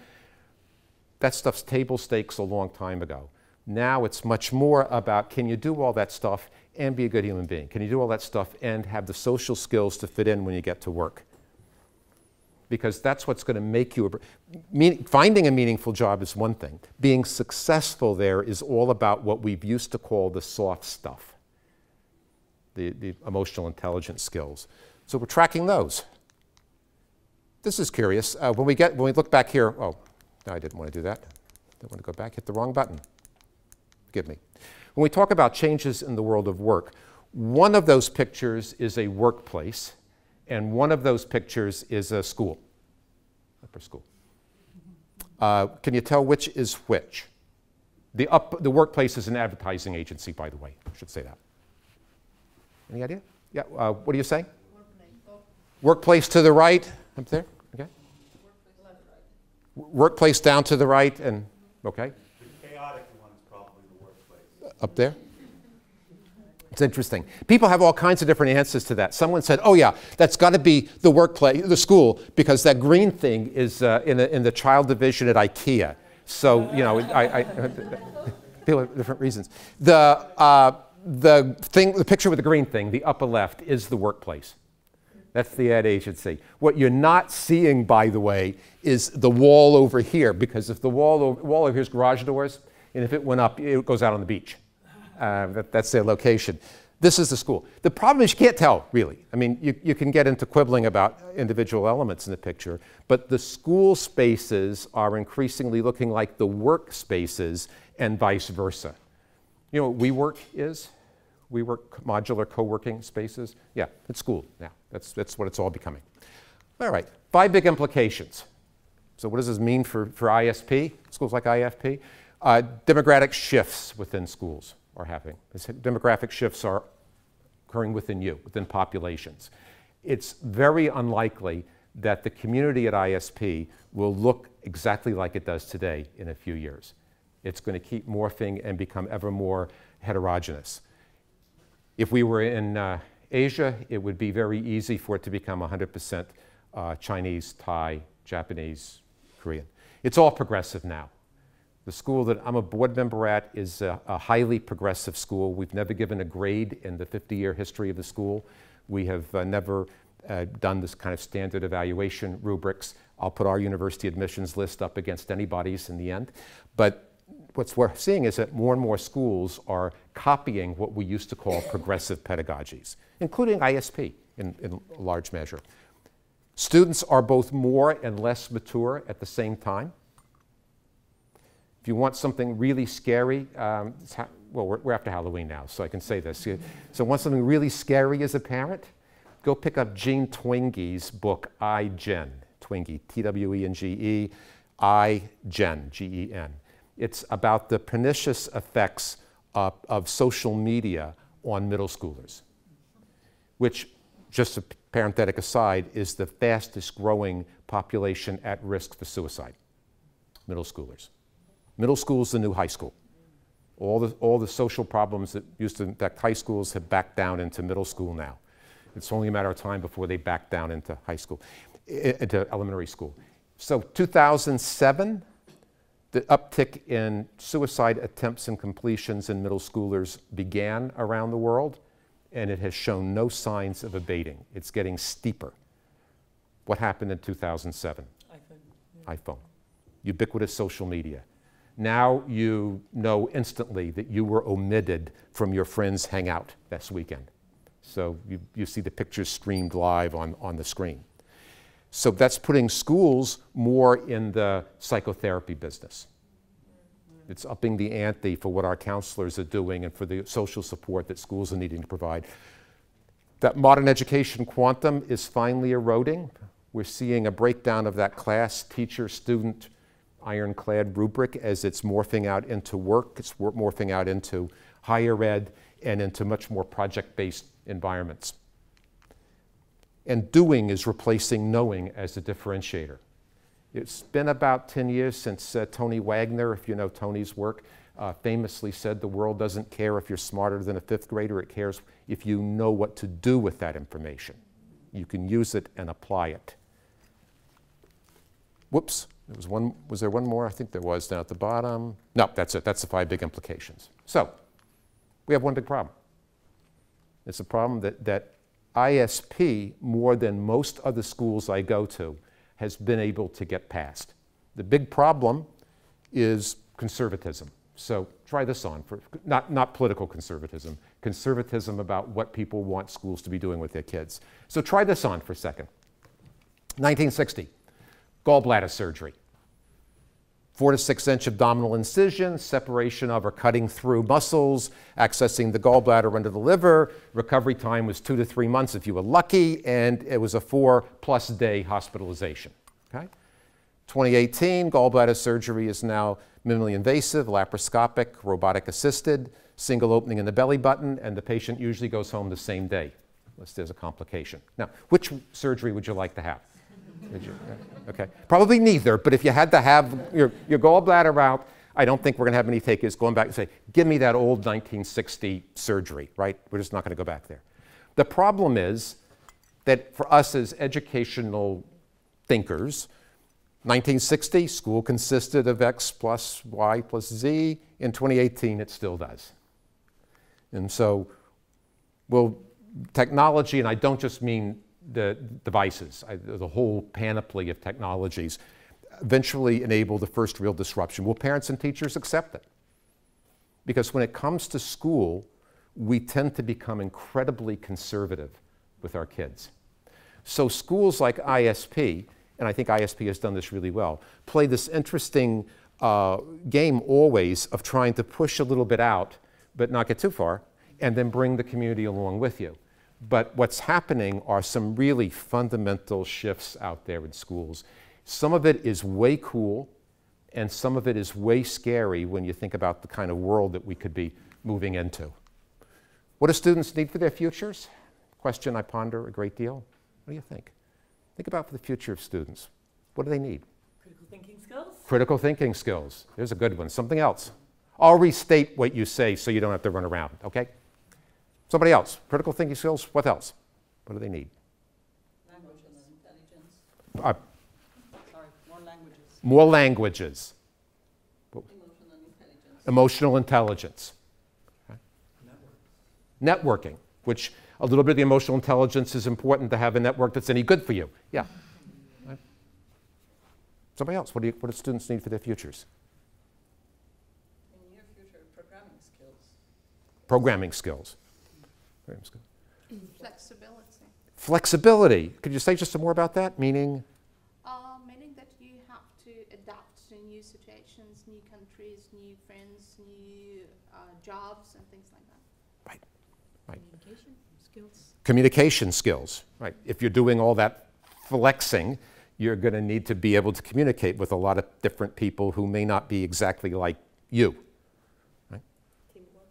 [SPEAKER 2] That stuff's table stakes a long time ago. Now it's much more about can you do all that stuff and be a good human being? Can you do all that stuff and have the social skills to fit in when you get to work? Because that's what's going to make you a, mean, finding a meaningful job is one thing. Being successful there is all about what we've used to call the soft stuff the, the emotional intelligence skills. So we're tracking those. This is curious. Uh, when we get when we look back here oh no, i didn't want to do that. I didn't want to go back hit the wrong button. Forgive me. When we talk about changes in the world of work one of those pictures is a workplace and one of those pictures is a school, upper school. Uh, can you tell which is which? The, up, the workplace is an advertising agency, by the way. I should say that. Any idea? Yeah, uh, what are you saying? Workplace to the right, up there, okay. Workplace down to the right, and, okay.
[SPEAKER 4] The chaotic one is probably the workplace.
[SPEAKER 2] Up there? It's interesting. People have all kinds of different answers to that. Someone said, oh, yeah, that's got to be the workplace, the school, because that green thing is uh, in, a, in the child division at IKEA. So, you know, I, I, <laughs> people have different reasons. The, uh, the, thing, the picture with the green thing, the upper left, is the workplace. That's the ad agency. What you're not seeing, by the way, is the wall over here, because if the wall wall over here is garage doors, and if it went up, it goes out on the beach. Uh, that, that's their location. This is the school. The problem is you can't tell, really. I mean, you, you can get into quibbling about individual elements in the picture, but the school spaces are increasingly looking like the work spaces and vice versa. You know what WeWork is? WeWork modular co-working spaces? Yeah, it's school now. That's, that's what it's all becoming. All right, five big implications. So what does this mean for, for ISP, schools like ISP? Uh, demographic shifts within schools are happening. demographic shifts are occurring within you, within populations. It's very unlikely that the community at ISP will look exactly like it does today in a few years. It's going to keep morphing and become ever more heterogeneous. If we were in uh, Asia, it would be very easy for it to become 100% uh, Chinese, Thai, Japanese, Korean. It's all progressive now. The school that I'm a board member at is a, a highly progressive school. We've never given a grade in the 50 year history of the school. We have uh, never uh, done this kind of standard evaluation rubrics. I'll put our university admissions list up against anybody's in the end. But what we're seeing is that more and more schools are copying what we used to call <laughs> progressive pedagogies, including ISP in, in large measure. Students are both more and less mature at the same time. If you want something really scary, um, well, we're, we're, after Halloween now, so I can say this. So, want something really scary as a parent? Go pick up Jean Twenge's book, iGen. Twenge, T W E N G E, I Gen, G E N. It's about the pernicious effects of, of social media on middle schoolers, which, just a parenthetic aside, is the fastest growing population at risk for suicide middle schoolers. Middle school is the new high school. All the, all the social problems that used to affect high schools have backed down into middle school now. It's only a matter of time before they back down into high school, into elementary school. So 2007, the uptick in suicide attempts and completions in middle schoolers began around the world, and it has shown no signs of abating. It's getting steeper. What happened in 2007? iPhone. Yeah. iPhone. Ubiquitous social media. Now you know instantly that you were omitted from your friend's hangout this weekend. So you, you see the pictures streamed live on, on the screen. So that's putting schools more in the psychotherapy business. It's upping the ante for what our counselors are doing and for the social support that schools are needing to provide. That modern education quantum is finally eroding. We're seeing a breakdown of that class, teacher, student, ironclad rubric as it's morphing out into work, it's morphing out into higher ed, and into much more project based environments. And doing is replacing knowing as a differentiator. It's been about 10 years since uh, Tony Wagner, if you know Tony's work, uh, famously said the world doesn't care if you're smarter than a fifth grader, it cares if you know what to do with that information. You can use it and apply it. Whoops, there was, one, was there one more? I think there was down at the bottom. No, that's it. That's the five big implications. So, we have one big problem. It's a problem that, that ISP, more than most other schools I go to, has been able to get past. The big problem is conservatism. So try this on for not, not political conservatism, conservatism about what people want schools to be doing with their kids. So try this on for a second. 1960, gallbladder surgery four to six inch abdominal incision, separation of or cutting through muscles, accessing the gallbladder under the liver. Recovery time was two to three months if you were lucky, and it was a four plus day hospitalization. Okay? 2018, gallbladder surgery is now minimally invasive, laparoscopic, robotic assisted, single opening in the belly button, and the patient usually goes home the same day unless there's a complication. Now, which surgery would you like to have? Okay. Probably neither, but if you had to have your, your gallbladder out, I don't think we're going to have many takers going back and say, give me that old 1960 surgery, right? We're just not going to go back there. The problem is that for us as educational thinkers, 1960, school consisted of X plus Y plus Z. In 2018, it still does. And so, well, technology, and I don't just mean the devices, the whole panoply of technologies, eventually enable the first real disruption. Will parents and teachers accept it? Because when it comes to school, we tend to become incredibly conservative with our kids. So schools like ISP, and I think ISP has done this really well, play this interesting uh, game always of trying to push a little bit out, but not get too far, and then bring the community along with you. But what's happening are some really fundamental shifts out there in schools. Some of it is way cool, and some of it is way scary when you think about the kind of world that we could be moving into. What do students need for their futures? Question I ponder a great deal. What do you think? Think about for the future of students. What do they need?
[SPEAKER 11] Critical thinking skills.
[SPEAKER 2] Critical thinking skills. There's a good one. Something else. I'll restate what you say so you don't have to run around, okay? Somebody else. Critical thinking skills. What else? What do they need?
[SPEAKER 11] Language intelligence.
[SPEAKER 2] Uh,
[SPEAKER 11] Sorry, more languages.
[SPEAKER 2] more languages.
[SPEAKER 11] Emotional intelligence.
[SPEAKER 2] Emotional intelligence. Okay. Networking, which a little bit of the emotional intelligence is important to have a network that's any good for you. Yeah. Right. Somebody else. What do, you, what do students need for their futures?
[SPEAKER 11] In near future, programming skills.
[SPEAKER 2] Programming skills. Programming skills.
[SPEAKER 8] Flexibility.
[SPEAKER 2] Flexibility. Could you say just some more about that? Meaning?
[SPEAKER 8] Uh, meaning that you have to adapt to new situations, new countries, new friends, new uh, jobs, and things like that.
[SPEAKER 2] Right. Right.
[SPEAKER 11] Communication skills.
[SPEAKER 2] Communication skills. Right. If you're doing all that flexing, you're going to need to be able to communicate with a lot of different people who may not be exactly like you. Right?
[SPEAKER 11] Teamwork.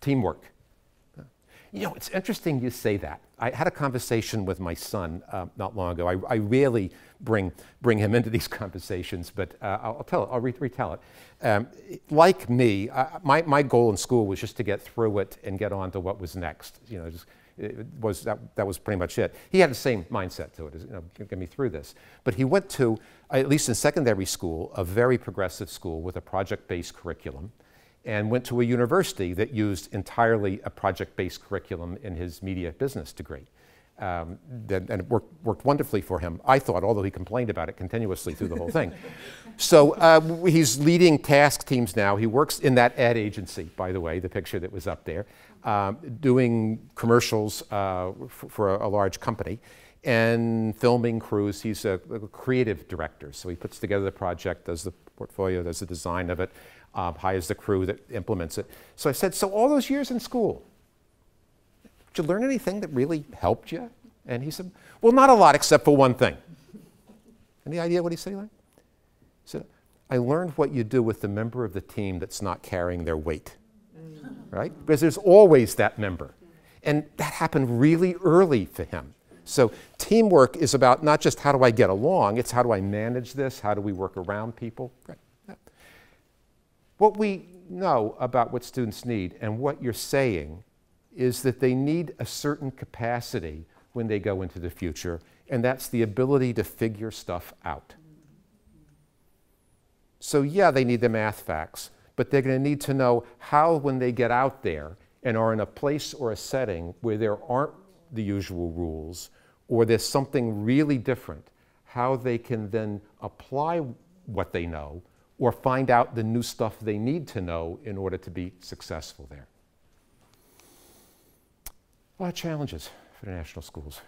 [SPEAKER 2] Teamwork. You know, it's interesting you say that. I had a conversation with my son uh, not long ago. I, I rarely bring, bring him into these <laughs> conversations, but uh, I'll, I'll tell it, I'll re- retell it. Um, like me, uh, my, my goal in school was just to get through it and get on to what was next. You know, just, was, that, that was pretty much it. He had the same mindset to it, you know, get me through this. But he went to, at least in secondary school, a very progressive school with a project-based curriculum and went to a university that used entirely a project-based curriculum in his media business degree. Um, and it worked, worked wonderfully for him, I thought, although he complained about it continuously through the whole thing. <laughs> So uh, he's leading task teams now. He works in that ad agency, by the way, the picture that was up there, um, doing commercials uh, for, for a, a large company and filming crews. He's a, a, creative director, so he puts together the project, does the portfolio, does the design of it, uh, hires the crew that implements it. So I said, So, all those years in school, did you learn anything that really helped you? And he said, Well, not a lot except for one thing. Any idea what he said? He said, I learned what you do with the member of the team that's not carrying their weight. Right? Because there's always that member. And that happened really early for him. So teamwork is about not just how do I get along, it's how do I manage this, how do we work around people. Right. What we know about what students need and what you're saying is that they need a certain capacity when they go into the future, and that's the ability to figure stuff out. So, yeah, they need the math facts, but they're going to need to know how, when they get out there and are in a place or a setting where there aren't the usual rules or there's something really different, how they can then apply what they know or find out the new stuff they need to know in order to be successful there. A lot of challenges for the national schools.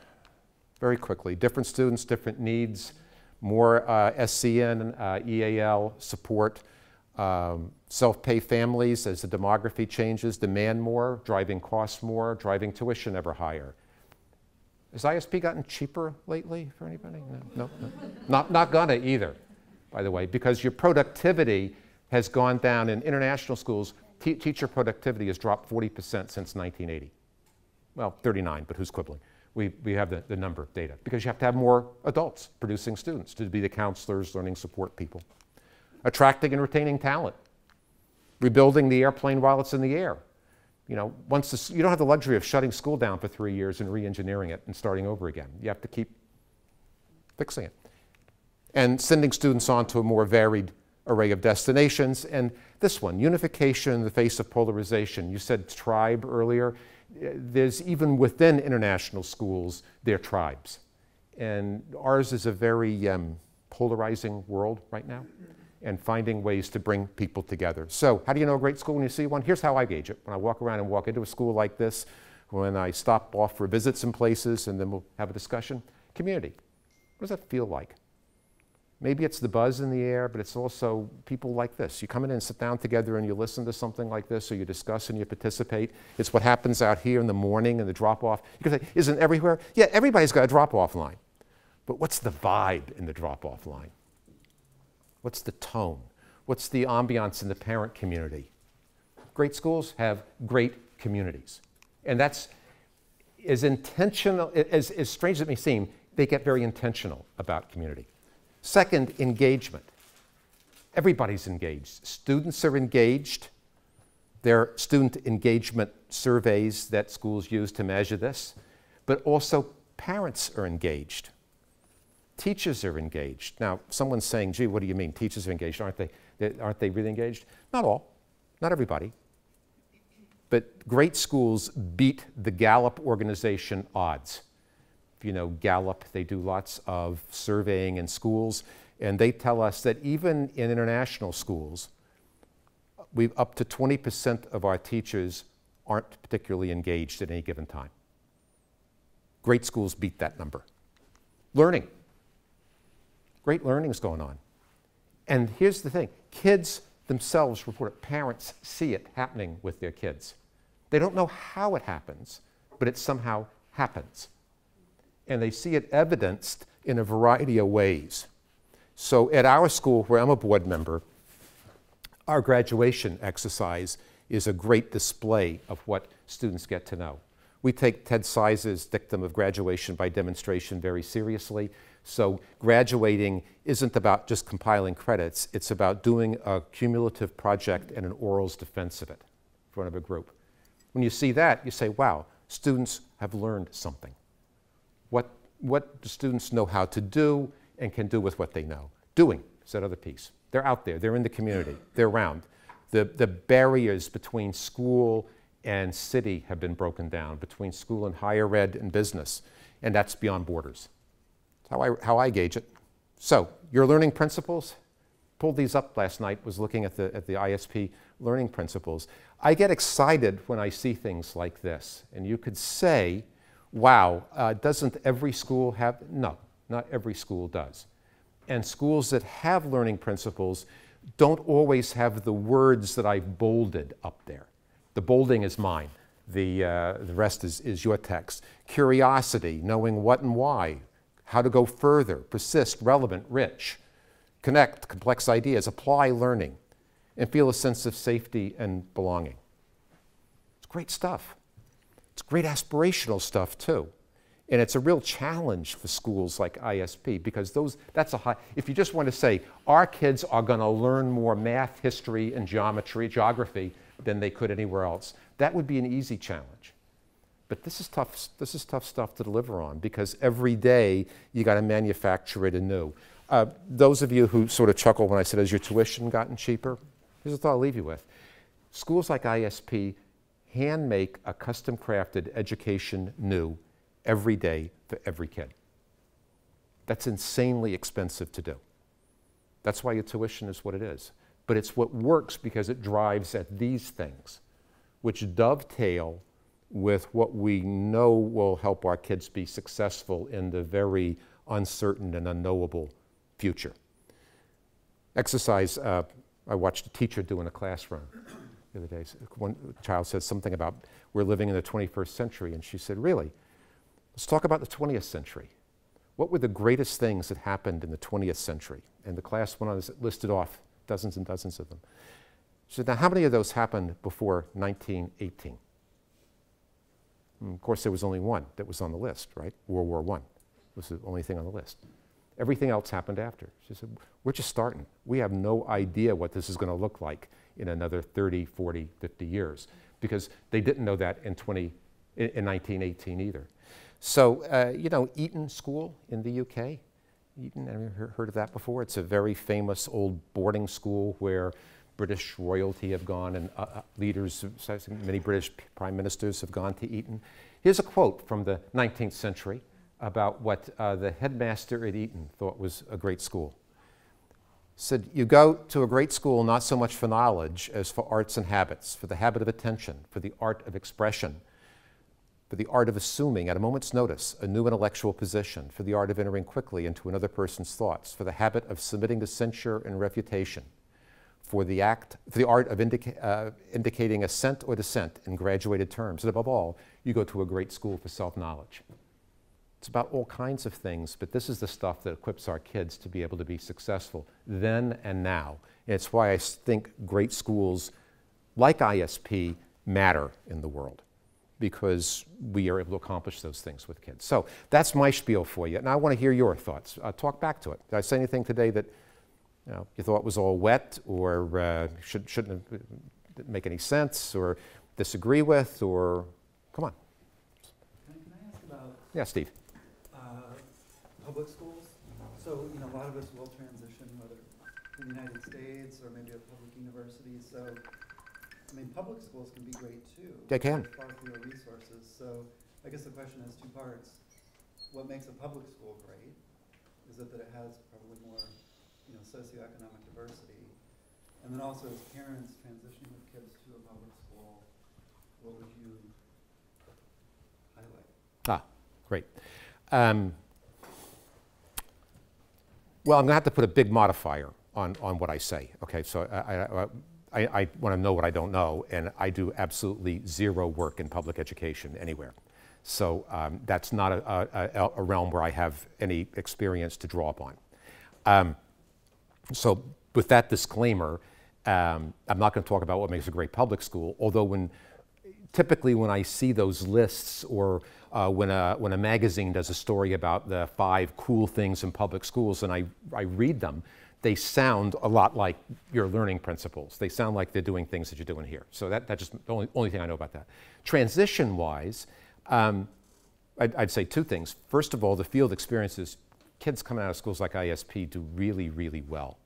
[SPEAKER 2] Very quickly, different students, different needs, more uh, SEN, uh, EAL support, um, self-pay families as the demography changes, demand more, driving costs more, driving tuition ever higher. Has ISP gotten cheaper lately for anybody? No, no, no. not, not gonna either by the way, because your productivity has gone down in international schools. teacher productivity has dropped 40% since 1980. Well, 39, but who's quibbling? We, we have the, the number of data because you have to have more adults producing students to be the counselors, learning support people. Attracting and retaining talent. Rebuilding the airplane while it's in the air. You know, once you don't have the luxury of shutting school down for three years and re-engineering it and starting over again. You have to keep fixing it and sending students on to a more varied array of destinations. And this one, unification in the face of polarization. You said tribe earlier. There's even within international schools, there are tribes. And ours is a very um, polarizing world right now and finding ways to bring people together. So, how do you know a great school when you see one? Here's how I gauge it. When I walk around and walk into a school like this, when I stop off for visits in places and then we'll have a discussion, community. What does that feel like? Maybe it's the buzz in the air, but it's also people like this. You come in and sit down together and you listen to something like this, or you discuss and you participate. It's what happens out here in the morning and the drop off. You can say, isn't everywhere? Yeah, everybody's got a drop off line. But what's the vibe in the drop off line? What's the tone? What's the ambiance in the parent community? Great schools have great communities. And that's as intentional, as, as strange as it may seem, they get very intentional about community. Second, engagement. Everybody's engaged. Students are engaged. There are student engagement surveys that schools use to measure this, but also parents are engaged. Teachers are engaged. Now, someone's saying, gee, what do you mean? Teachers are engaged. Aren't they, aren't they really engaged? Not all, not everybody. But great schools beat the Gallup organization odds. You know Gallup, they do lots of surveying in schools, and they tell us that even in international schools, we've up to 20% of our teachers aren't particularly engaged at any given time. Great schools beat that number. Learning. Great learning is going on. And here's the thing kids themselves report it, parents see it happening with their kids. They don't know how it happens, but it somehow happens. And they see it evidenced in a variety of ways. So at our school, where I'm a board member, our graduation exercise is a great display of what students get to know. We take Ted Sizer's dictum of graduation by demonstration very seriously. So graduating isn't about just compiling credits, it's about doing a cumulative project and an orals defense of it in front of a group. When you see that, you say, wow, students have learned something. What, what do students know how to do and can do with what they know? Doing is that other piece. They're out there, they're in the community, they're around. The, the barriers between school and city have been broken down, between school and higher ed and business, and that's beyond borders. That's how I, how I gauge it. So, your learning principles, pulled these up last night, was looking at the, at the ISP learning principles. I get excited when I see things like this. And you could say, wow, uh, doesn't every school have? No, not every school does. And schools that have learning principles don't always have the words that I've bolded up there. The bolding is mine. The, uh, the rest is, is your text. Curiosity, knowing what and why, how to go further, persist, relevant, rich, connect complex ideas, apply learning, and feel a sense of safety and belonging. It's great stuff. It's great aspirational stuff, too. And it's a real challenge for schools like ISP because those, that's a high, if you just want to say, our kids are going to learn more math, history, and geometry, geography than they could anywhere else, that would be an easy challenge. But this is tough, this is tough stuff to deliver on because every day you got to manufacture it anew. Uh, those of you who sort of chuckle when I said, has your tuition gotten cheaper? Here's thought I'll leave you with. Schools like ISP hand make a custom crafted education new every day for every kid. That's insanely expensive to do. That's why your tuition is what it is. But it's what works because it drives at these things, which dovetail with what we know will help our kids be successful in the very uncertain and unknowable future. Exercise, uh, I watched a teacher do in a classroom the other day. One child said something about we're living in the 21st century, and she said, Really? Let's talk about the 20th century. What were the greatest things that happened in the 20th century? And the class went on, listed off dozens and dozens of them. She said, Now, how many of those happened before 1918? And mm, of course, there was only one that was on the list, right? World War I was the only thing on the list. Everything else happened after. She said, We're just starting. We have no idea what this is going to look like in another 30, 40, 50 years because they didn't know that in, 20, in, in 1918 either. So, uh, you know, Eton School in the UK, Eton, have you heard of that before? It's a very famous old boarding school where British royalty have gone and uh, uh leaders, many British prime ministers have gone to Eton. Here's a quote from the 19th century about what uh, the headmaster at Eton thought was a great school. Said, You go to a great school not so much for knowledge as for arts and habits, for the habit of attention, for the art of expression, for the art of assuming at a moment's notice a new intellectual position, for the art of entering quickly into another person's thoughts, for the habit of submitting to censure and refutation, for the act, for the art of indica- uh, indicating assent or dissent in graduated terms, and above all, you go to a great school for self-knowledge. It's about all kinds of things, but this is the stuff that equips our kids to be able to be successful then and now. And it's why I think great schools like ISP matter in the world. because we are able to accomplish those things with kids. So that's my spiel for you. And I want to hear your thoughts. Uh, talk back to it. Did I say anything today that you, know, you thought was all wet or uh, should, shouldn't make any sense or disagree with or come on.
[SPEAKER 12] Can can I ask about
[SPEAKER 2] Yeah, Steve.
[SPEAKER 12] Public schools? So, you know, a lot of us will transition, whether in the United States or maybe a public university, so, I mean, public schools can be great too.
[SPEAKER 2] They can.
[SPEAKER 12] Far fewer resources, so I guess the question has two parts. What makes a public school great? Is it that it has probably more, you know, socioeconomic diversity? And then also as parents transitioning with kids to a public school, what would you highlight?
[SPEAKER 2] Ah, great. Um, well, I'm going to have to put a big modifier on, on what I say. Okay, so I, I, I, I want to know what I don't know, and I do absolutely zero work in public education anywhere. So um, that's not a, a, a realm where I have any experience to draw upon. Um, so, with that disclaimer, um, I'm not going to talk about what makes a great public school, although when typically when I see those lists or uh, when, a, when a magazine does a story about the five cool things in public schools and I, I read them, they sound a lot like your learning principles. They sound like they're doing things that you're doing here. So that, that's just the only, only thing I know about that. Transition wise, um, I'd, I'd say two things. First of all, the field experiences, kids coming out of schools like ISP do really, really well.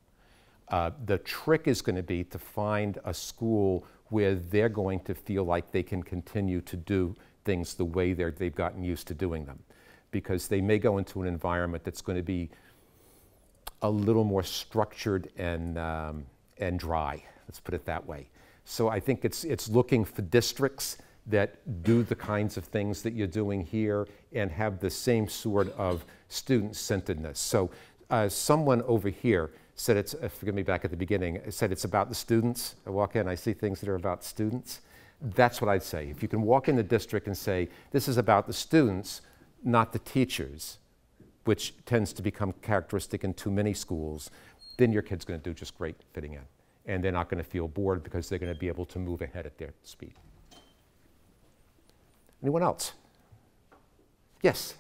[SPEAKER 2] Uh, the trick is going to be to find a school where they're going to feel like they can continue to do things the way they've gotten used to doing them. Because they may go into an environment that's going to be a little more structured and, um, and dry, let's put it that way. So I think it's, it's looking for districts that do the kinds of things that you're doing here and have the same sort of student centeredness. So uh, someone over here said it's, uh, forgive me back at the beginning, said it's about the students. I walk in, I see things that are about students. That's what I'd say. If you can walk in the district and say, this is about the students, not the teachers, which tends to become characteristic in too many schools, then your kid's going to do just great fitting in. And they're not going to feel bored because they're going to be able to move ahead at their speed. Anyone else? Yes?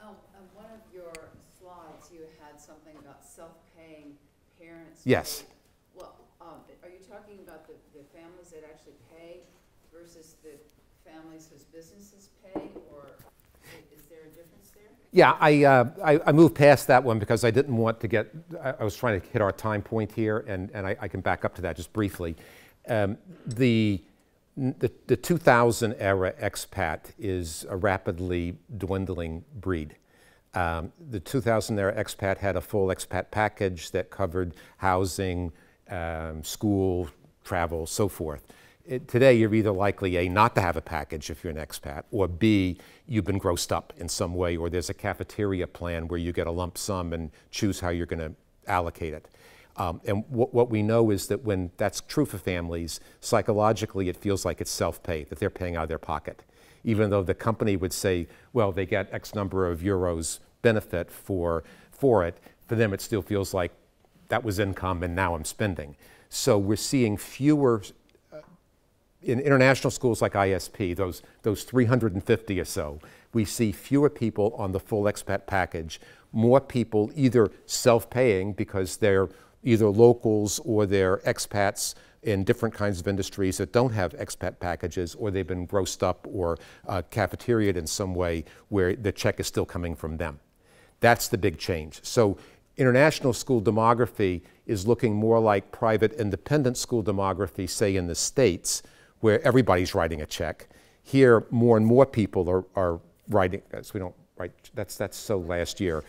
[SPEAKER 11] Um, on one of your slides, you had something about self-paying parents.
[SPEAKER 2] Yes.
[SPEAKER 11] Well, um, are you talking about the, the families that actually pay versus the families whose businesses pay, or is there a difference there?
[SPEAKER 2] Yeah, I, uh, I, I moved past that one because I didn't want to get, I, I was trying to hit our time point here, and, and I, I can back up to that just briefly. Um, the, the, the 2000 era expat is a rapidly dwindling breed. Um, the 2000 era expat had a full expat package that covered housing, um, school, travel, so forth. It, today, you're either likely A, not to have a package if you're an expat, or B, you've been grossed up in some way, or there's a cafeteria plan where you get a lump sum and choose how you're going to allocate it. Um, and what, what we know is that when that's true for families, psychologically it feels like it's self pay, that they're paying out of their pocket. Even though the company would say, well, they get X number of euros benefit for, for it, for them it still feels like that was income and now I'm spending. So we're seeing fewer uh, in international schools like ISP, those, those 350 or so, we see fewer people on the full expat package, more people either self paying because they're either locals or they're expats in different kinds of industries that don't have expat packages, or they've been grossed up or uh, cafeteriaed in some way where the check is still coming from them. That's the big change. So international school demography is looking more like private independent school demography, say in the States, where everybody's writing a check. Here, more and more people are, are writing, so we don't write, that's, that's so last year.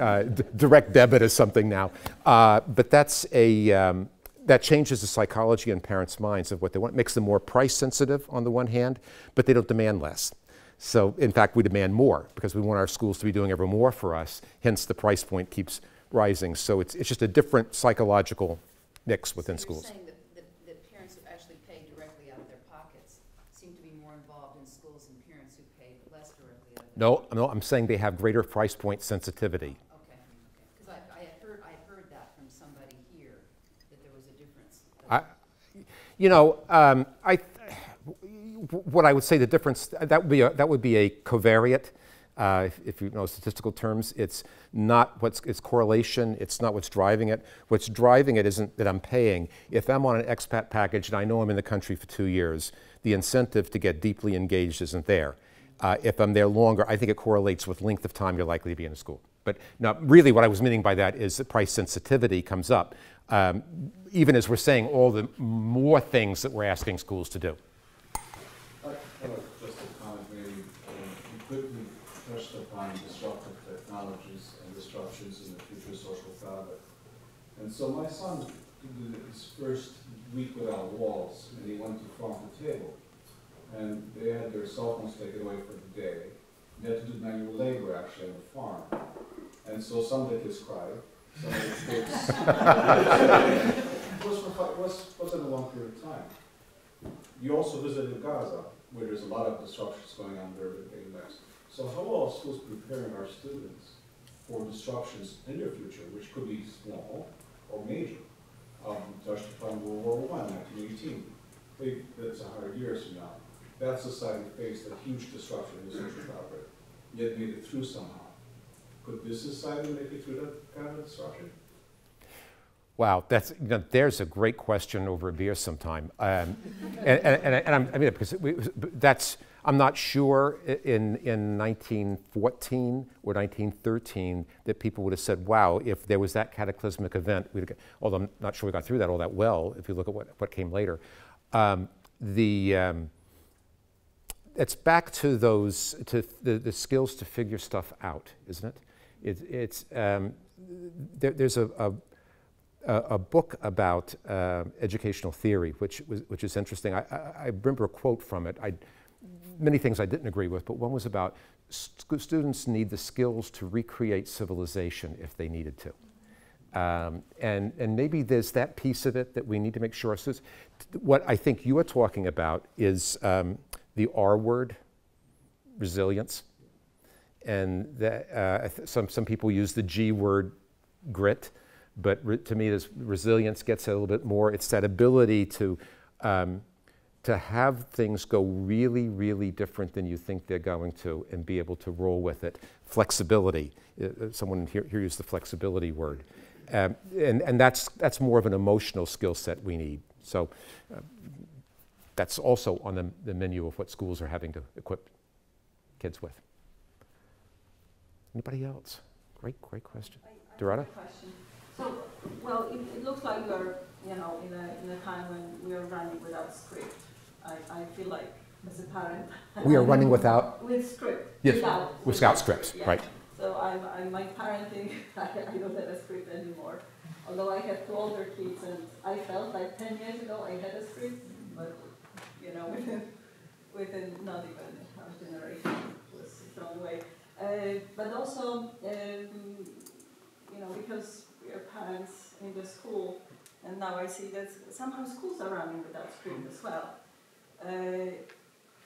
[SPEAKER 2] uh, direct debit is something now. Uh, but that's a, um, that changes the psychology in parents' minds of what they want. It makes them more price sensitive on the one hand, but they don't demand less. So, in fact, we demand more because we want our schools to be doing ever more for us. Hence, the price point keeps rising. So, it's, it's just a different psychological mix within
[SPEAKER 11] So
[SPEAKER 2] schools.
[SPEAKER 11] Saying that, that, that parents who actually pay directly out of their pockets seem to be more involved in schools than parents who pay less directly out of their
[SPEAKER 2] No, no, I'm saying they have greater price point sensitivity.
[SPEAKER 11] Okay, okay. Because I, I had heard, I heard that from somebody here, that there was a difference.
[SPEAKER 2] I, you know, um, I, what I would say the difference, that would be a, that would be a covariate. Uh, if, if you know statistical terms, it's not what's it's correlation. It's not what's driving it. What's driving it isn't that I'm paying. If I'm on an expat package and I know I'm in the country for two years, the incentive to get deeply engaged isn't there. Uh, if I'm there longer, I think it correlates with length of time you're likely to be in a school. But now, really, what I was meaning by that is that price sensitivity comes up, um, even as we're saying all the more things that we're asking schools to do.
[SPEAKER 5] Just comment, upon disruptive technologies and disruptions in the future social fabric. And so my son did his first week without walls, and he went to farm to table. And they had their cell phones taken away for the day. They had to do manual labor actually on the farm. And so some of the kids cried, some of the. It was, was, wasn't a long period of time. You also visited Gaza, where there's a lot of disruptions going on there with AMX. So how are schools preparing our students for disruptions in their future, which could be small or major? Um, touched upon World War One, 1918. Think that's hundred years from now. That society faced a huge disruption in the social fabric, yet made it through somehow. Could this society make it through that kind of disruption?
[SPEAKER 2] Wow, that's you know, there's a great question over a beer sometime, um, <laughs> and, and, and, and I'm, I mean because we, that's I'm not sure in in 1914 or 1913 that people would have said, "Wow, if there was that cataclysmic event," we'd although I'm not sure we got through that all that well. If you look at what what came later, um, the um, it's back to those to the, the skills to figure stuff out, isn't it? It it's um, there, there's a, a a, book about uh, educational theory, which was which is interesting. I, I, I remember a quote from it. I, many things I didn't agree with, but one was about st- students need the skills to recreate civilization if they needed to. Um, and, and maybe there's that piece of it that we need to make sure. students- what I think you are talking about is um, the R word, resilience. And that, uh, some, some people use the G word, grit. But to me, this resilience gets a little bit more. It's that ability to, um, to have things go really, really different than you think they're going to and be able to roll with it. Flexibility. Uh, uh, someone here, here used the flexibility word. Um, and and that's, that's more of an emotional skill set we need. So uh, that's also on the, the menu of what schools are having to equip kids with. Anybody else? Great, great question. Dorota?
[SPEAKER 13] question. So, well, it, it looks like we're, you know, in a, in a time when we are running without script. I, I feel like, as a parent. <laughs>
[SPEAKER 2] We are running without?
[SPEAKER 13] With script.
[SPEAKER 2] Yes,
[SPEAKER 13] without,
[SPEAKER 2] without scripts,
[SPEAKER 13] yeah.
[SPEAKER 2] right.
[SPEAKER 13] So I'm, I'm my parenting, <laughs> I, I don't have a script anymore. Although I have two older kids and I felt like ten years ago I had a script, but, you know, <laughs> within, within not even a generation was thrown away. Uh, but also, um, you know, because we are parents in the school, and now I see that somehow schools are running without script as well. Uh,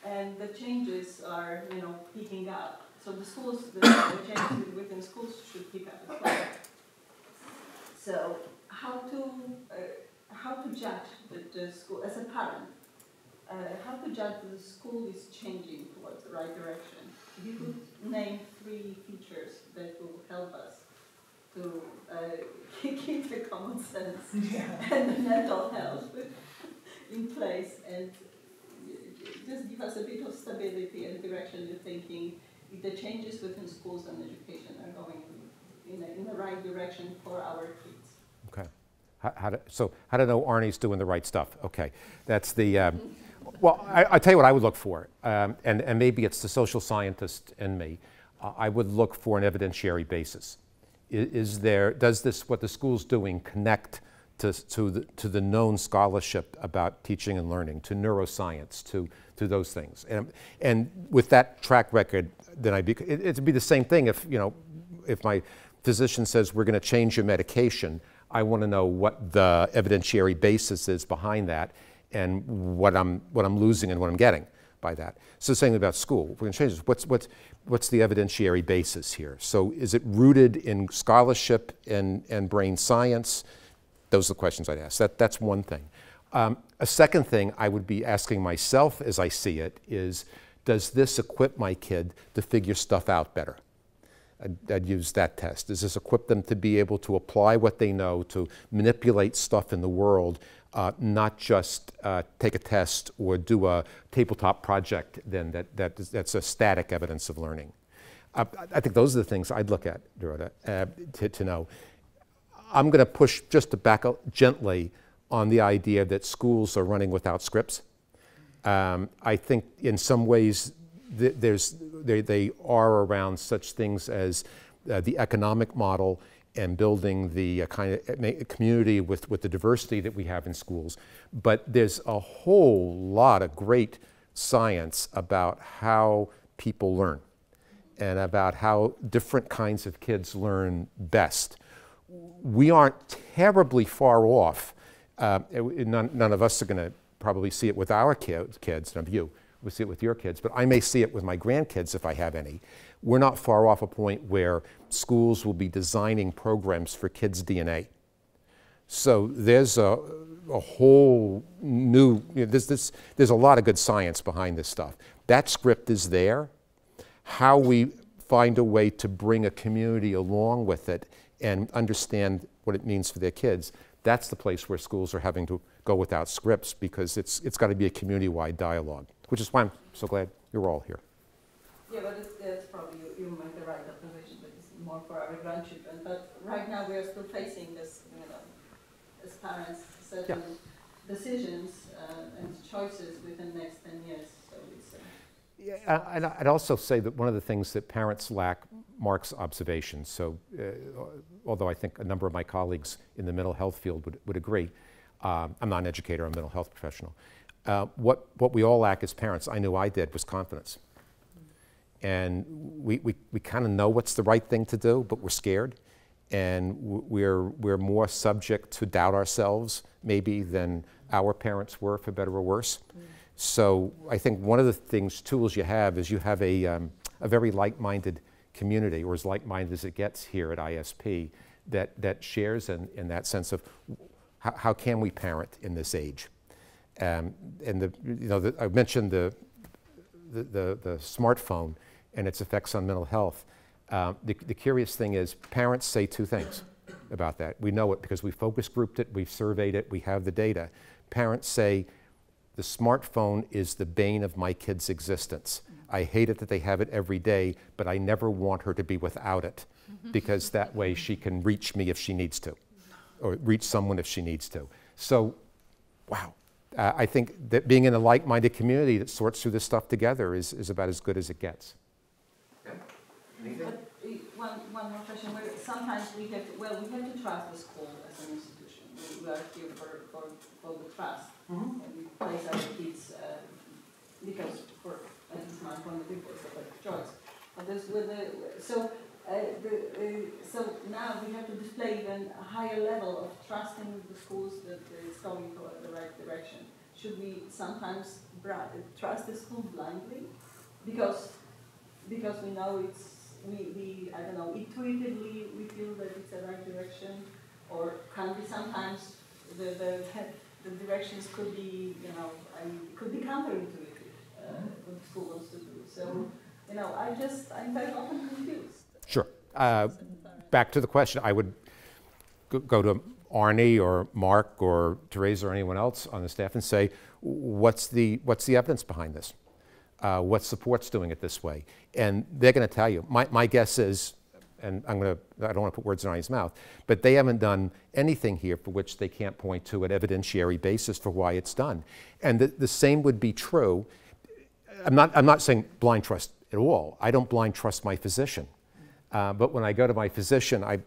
[SPEAKER 13] and the changes are, you know, picking up. So the schools, the, the changes within schools should pick up as well. So how to, uh, how to judge the, the school, as a parent, uh, how to judge the school is changing towards the right direction? If you could name three features that will help us to uh, <laughs> keep the common sense and the mental health in place and just give us a bit of stability and direction in thinking if the changes within schools and education are going in, a, in the right direction for our kids.
[SPEAKER 2] Okay. How, how to, so how to know Arnie's doing the right stuff? Okay, that's the. Um, <laughs> well, I, I tell you what I would look for, um, and, and maybe it's the social scientist in me. Uh, I would look for an evidentiary basis. Is, is there does this what the school's doing connect to, to, the, to the known scholarship about teaching and learning, to neuroscience, to, to those things? And, and with that track record, then I'd be it, it'd be the same thing if you know if my physician says we're going to change your medication. I want to know what the evidentiary basis is behind that and what I'm, what I'm losing and what I'm getting by that. So thing about school. We're going to change this. What's, what's, what's the evidentiary basis here? So is it rooted in scholarship and, and brain science? Those are the questions I'd ask. That, that's one thing. Um, a second thing I would be asking myself as I see it is does this equip my kid to figure stuff out better? I'd, I'd, use that test. Does this equip them to be able to apply what they know to manipulate stuff in the world, uh, not just uh, take a test or do a tabletop project? Then that, that is, that's a static evidence of learning. Uh, I think those are the things I'd look at, Dorota, uh, to, to know. I'm going to push just to back up gently on the idea that schools are running without scripts. Um, I think in some ways th- there's, they, they, are around such things as uh, the economic model and building the uh, kind of community with, with the diversity that we have in schools. But there's a whole lot of great science about how people learn and about how different kinds of kids learn best. We aren't terribly far off. Uh, none, none, of us are going to probably see it with our kids, kids, none of you will see it with your kids, but I may see it with my grandkids if I have any. We're not far off a point where schools will be designing programs for kids' DNA. So there's a, a whole new, you know, there's, this, there's a lot of good science behind this stuff. That script is there how we find a way to bring a community along with it and understand what it means for their kids, that's the place where schools are having to go without scripts because it's, it's got to be a community-wide dialogue, which is why I'm so glad you're all here.
[SPEAKER 13] Yeah, but it's, it's probably, you, you make the right observation, but it's more for our grandchildren. But right now we are still facing this, you know, as parents, certain yeah. decisions uh, and choices within the next 10 years.
[SPEAKER 2] Yeah, and I'd also say that one of the things that parents lack Mark's observations. So, uh, although I think a number of my colleagues in the mental health field would, would agree, um, I'm not an educator, I'm a mental health professional. Uh, what, what we all lack as parents, I knew I did, was confidence. And we, we, we kind of know what's the right thing to do, but we're scared. And we're, we're more subject to doubt ourselves, maybe, than our parents were, for better or worse. Mm. So I think one of the things, tools you have is you have a, um, a very like-minded community, or as like-minded as it gets here at ISP, that, that shares in, in that sense of how can we parent in this age? Um, and the, you know, the, I mentioned the, the, the, the, smartphone and its effects on mental health. Um, the, the curious thing is parents say two things about that. We know it because we focus grouped it, we've surveyed it, we have the data. Parents say the smartphone is the bane of my kid's existence. I hate it that they have it every day, but I never want her to be without it because that way she can reach me if she needs to, or reach someone if she needs to. So, wow. Uh, I think that being in a like minded community that sorts through this stuff together is, is about as good as it gets.
[SPEAKER 13] But, uh, one, one more question. Sometimes we have to, well, we have to trust the school as an institution. We, we are here for, for, for the trust. Mm-hmm. And we place our kids uh, because, for at least my point of view, it's a better choice. But this with the, so uh, the, uh, so now we have to display even a higher level of trusting the schools that it's going toward the right direction. Should we sometimes trust the school blindly because because we know it's we, we I don't know intuitively we feel that it's the right direction, or can be sometimes the the the directions could be, you know, I, could be counterintuitive uh, what the school wants to do. So, you know, I just, I'm very often confused.
[SPEAKER 2] Sure. Uh, back to the question, I would go to Arnie or Mark or Teresa or anyone else on the staff and say, what's the, what's the evidence behind this? Uh, what support's doing it this way? And they're going to tell you. My, my guess is and I'm going to, I don't want to put words in his mouth, but they haven't done anything here for which they can't point to an evidentiary basis for why it's done. And the, the same would be true. I'm not, I'm not saying blind trust at all. I don't blind trust my physician. Uh, but when I go to my physician, I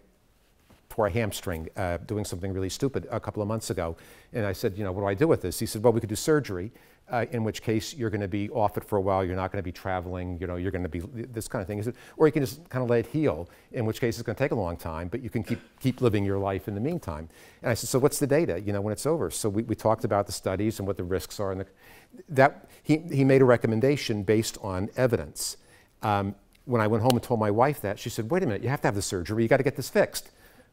[SPEAKER 2] tore a hamstring uh, doing something really stupid a couple of months ago. And I said, you know, what do I do with this? He said, well, we could do surgery uh, in which case you're going to be off it for a while, you're not going to be traveling, you know, you're going to be this kind of thing. Said, Or you can just kind of let it heal, in which case it's going to take a long time, but you can keep, keep living your life in the meantime. And I said, so what's the data, you know, when it's over? So we, we talked about the studies and what the risks are. And the, that, he, he made a recommendation based on evidence. Um, when I went home and told my wife that, she said, wait a minute, you have to have the surgery, you got to get this fixed.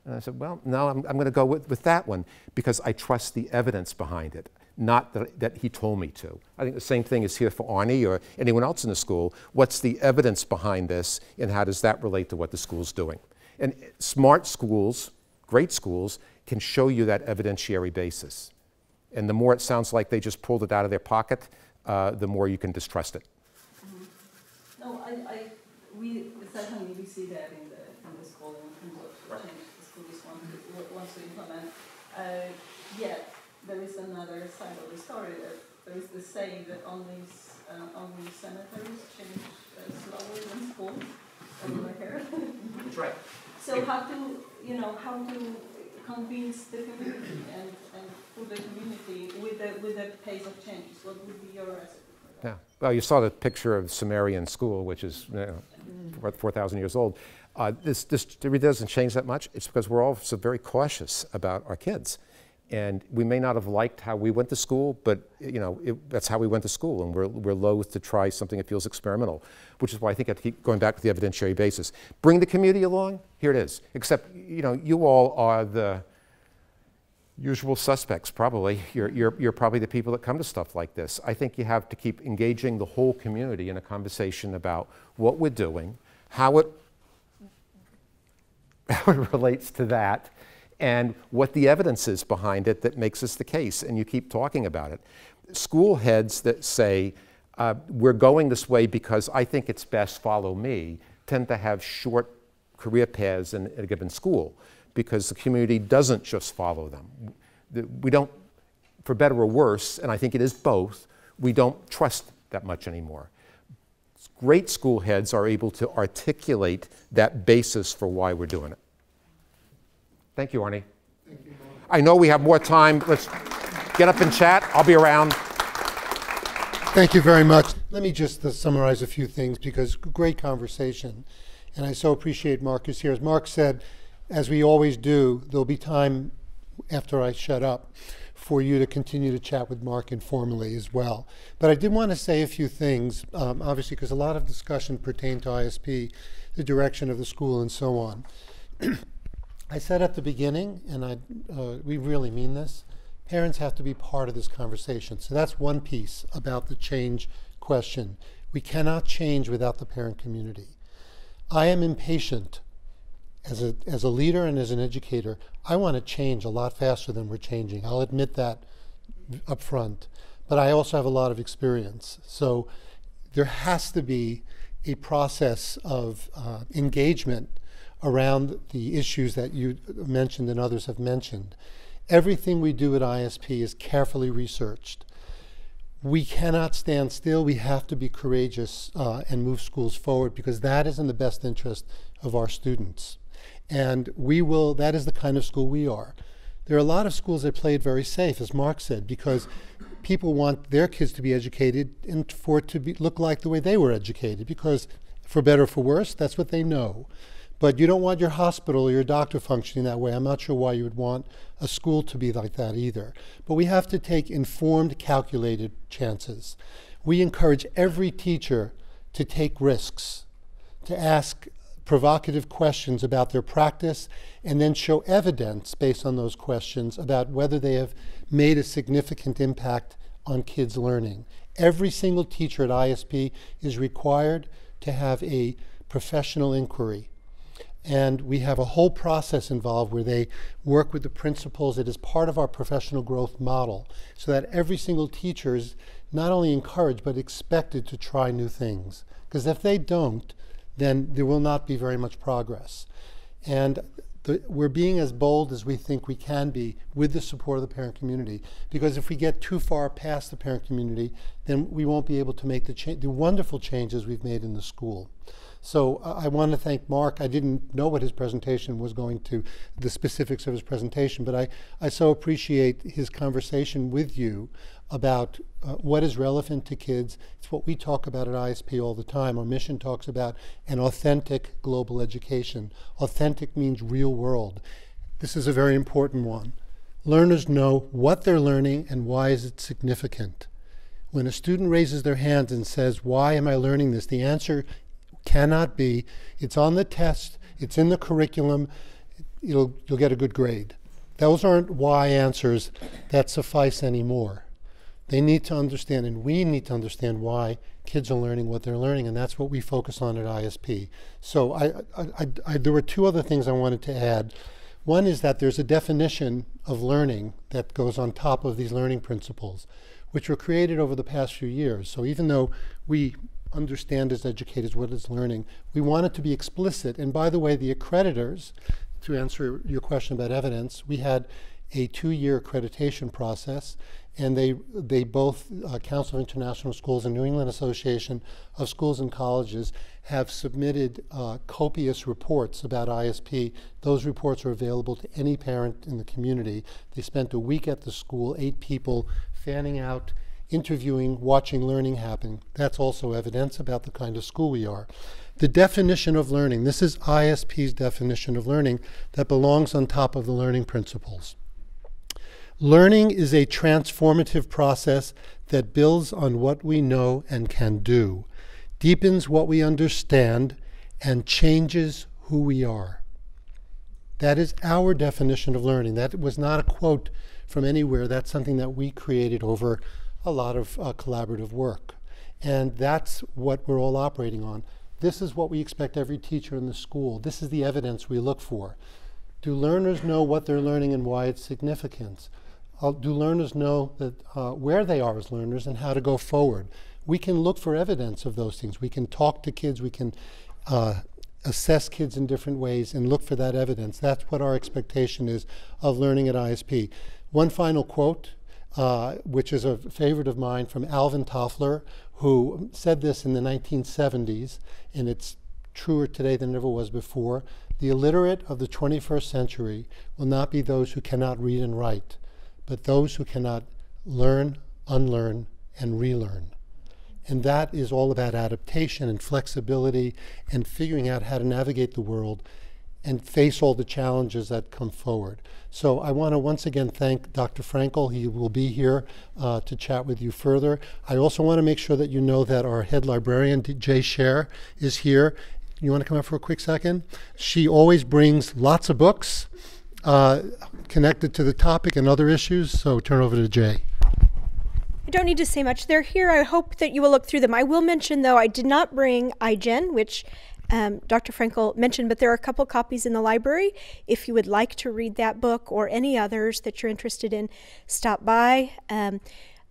[SPEAKER 2] And I said, well, no, I'm, I'm going to go with, with that one because I trust the evidence behind it, not that, that he told me to. I think the same thing is here for Arnie or anyone else in the school. What's the evidence behind this and how does that relate to what the school's doing? And smart schools, great schools, can show you that evidentiary basis. And the more it sounds like they just pulled it out of their pocket, uh, the more you can distrust it.
[SPEAKER 13] No, I, I, we certainly we see that in the school in terms of change the school is want to, wants to implement. Uh, yet there is another side of the story that there is the saying that only s- uh, only cemeteries change uh, slower than schools over here. <laughs>
[SPEAKER 2] That's right.
[SPEAKER 13] So how to you know how to convince the community and, and put the community with the with the pace of changes? What would be your recipe?
[SPEAKER 2] Yeah. Well, you saw the picture of Sumerian school, which is you know, 4,000 years old. Uh, this, this really doesn't change that much. It's because we're all so very cautious about our kids. And we may not have liked how we went to school, but you know, it, that's how we went to school. And we're, we're loath to try something that feels experimental, which is why I think I have to keep going back to the evidentiary basis. Bring the community along, here it is. Except, you know, you all are the, usual suspects, probably. You're, you're, you're probably the people that come to stuff like this. I think you have to keep engaging the whole community in a conversation about what we're doing, how it, how it relates to that, and what the evidence is behind it that makes us the case. And you keep talking about it. School heads that say, uh, we're going this way because I think it's best, follow me, tend to have short career paths in a given school because the community doesn't just follow them. We don't, for better or worse, and I think it is both, we don't trust that much anymore. Great school heads are able to articulate that basis for why we're doing it. Thank you, Arnie. I know we have more time. Let's get up and chat. I'll be around.
[SPEAKER 1] Thank you very much. Let me just uh, summarize a few things because great conversation. And I so appreciate Marcus here. As Mark said, as we always do, there'll be time after I shut up for you to continue to chat with Marc informally as well. But I did want to say a few things, um, obviously, because a lot of discussion pertained to ISP, the direction of the school, and so on. <clears throat> I said at the beginning, and I, uh, we really mean this, parents have to be part of this conversation. So that's one piece about the change question. We cannot change without the parent community. I am impatient as a, as a leader and as an educator. I want to change a lot faster than we're changing. I'll admit that up front. But I also have a lot of experience. So there has to be a process of uh, engagement around the issues that you mentioned and others have mentioned. Everything we do at ISP is carefully researched. We cannot stand still. We have to be courageous uh, and move schools forward because that is in the best interest of our students. And we will, that is the kind of school we are. There are a lot of schools that play it very safe, as Marc said, because people want their kids to be educated and for it to be, look like the way they were educated, because for better or for worse, that's what they know. But you don't want your hospital or your doctor functioning that way. I'm not sure why you would want a school to be like that either. But we have to take informed, calculated chances. We encourage every teacher to take risks, to ask provocative questions about their practice, and then show evidence based on those questions about whether they have made a significant impact on kids' learning. Every single teacher at ISP is required to have a professional inquiry. And we have a whole process involved where they work with the principals. It is part of our professional growth model so that every single teacher is not only encouraged but expected to try new things. Because if they don't, then there will not be very much progress. And the, we're being as bold as we think we can be with the support of the parent community. Because if we get too far past the parent community, then we won't be able to make the, the wonderful changes we've made in the school. So uh, I want to thank Marc. I didn't know what his presentation was going to, the specifics of his presentation, but I, I so appreciate his conversation with you about uh, what is relevant to kids. It's what we talk about at ISP all the time. Our mission talks about an authentic global education. Authentic means real world. This is a very important one. Learners know what they're learning and why is it significant. When a student raises their hands and says, Why am I learning this? the answer cannot be, It's on the test, it's in the curriculum, you'll, you'll get a good grade. Those aren't why answers that suffice anymore. They need to understand, and we need to understand why kids are learning what they're learning, and that's what we focus on at ISP. So I, I, I, I, there were two other things I wanted to add. One is that there's a definition of learning that goes on top of these learning principles, which were created over the past few years. So even though we understand as educators what is learning, we want it to be explicit. And by the way, the accreditors, to answer your question about evidence, we had a two-year accreditation process, and they they both uh, Council of International Schools and New England Association of Schools and Colleges have submitted uh, copious reports about ISP. Those reports are available to any parent in the community. They spent a week at the school, eight people fanning out, interviewing, watching learning happen. That's also evidence about the kind of school we are. The definition of learning, this is ISP's definition of learning that belongs on top of the learning principles. Learning is a transformative process that builds on what we know and can do, deepens what we understand, and changes who we are. That is our definition of learning. That was not a quote from anywhere. That's something that we created over a lot of uh, collaborative work. And that's what we're all operating on. This is what we expect every teacher in the school. This is the evidence we look for. Do learners know what they're learning and why it's significant? Do learners know that uh, where they are as learners and how to go forward? We can look for evidence of those things. We can talk to kids. We can uh, assess kids in different ways and look for that evidence. That's what our expectation is of learning at ISP. One final quote, uh, which is a favorite of mine from Alvin Toffler, who said this in the 1970s, and it's truer today than it ever was before. The illiterate of the 21st century will not be those who cannot read and write but those who cannot learn, unlearn, and relearn. And that is all about adaptation and flexibility and figuring out how to navigate the world and face all the challenges that come forward. So I want to once again thank Dr. Frankel. He will be here uh, to chat with you further. I also want to make sure that you know that our head librarian, Jay Scher, is here. You want to come up for a quick second? She always brings lots of books uh, connected to the topic and other issues. So turn over to Jay.
[SPEAKER 14] I don't need to say much. They're here. I hope that you will look through them. I will mention, though, I did not bring iGen, which um, Dr. Frankel mentioned, but there are a couple copies in the library. If you would like to read that book or any others that you're interested in, stop by. Um,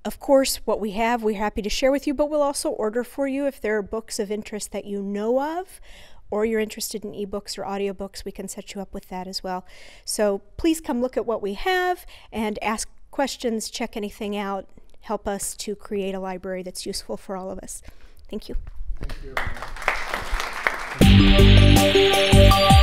[SPEAKER 14] of course, what we have, we're happy to share with you, but we'll also order for you if there are books of interest that you know of or you're interested in ebooks or audiobooks, we can set you up with that as well. So please come look at what we have and ask questions, check anything out, help us to create a library that's useful for all of us. Thank you.
[SPEAKER 1] Thank you.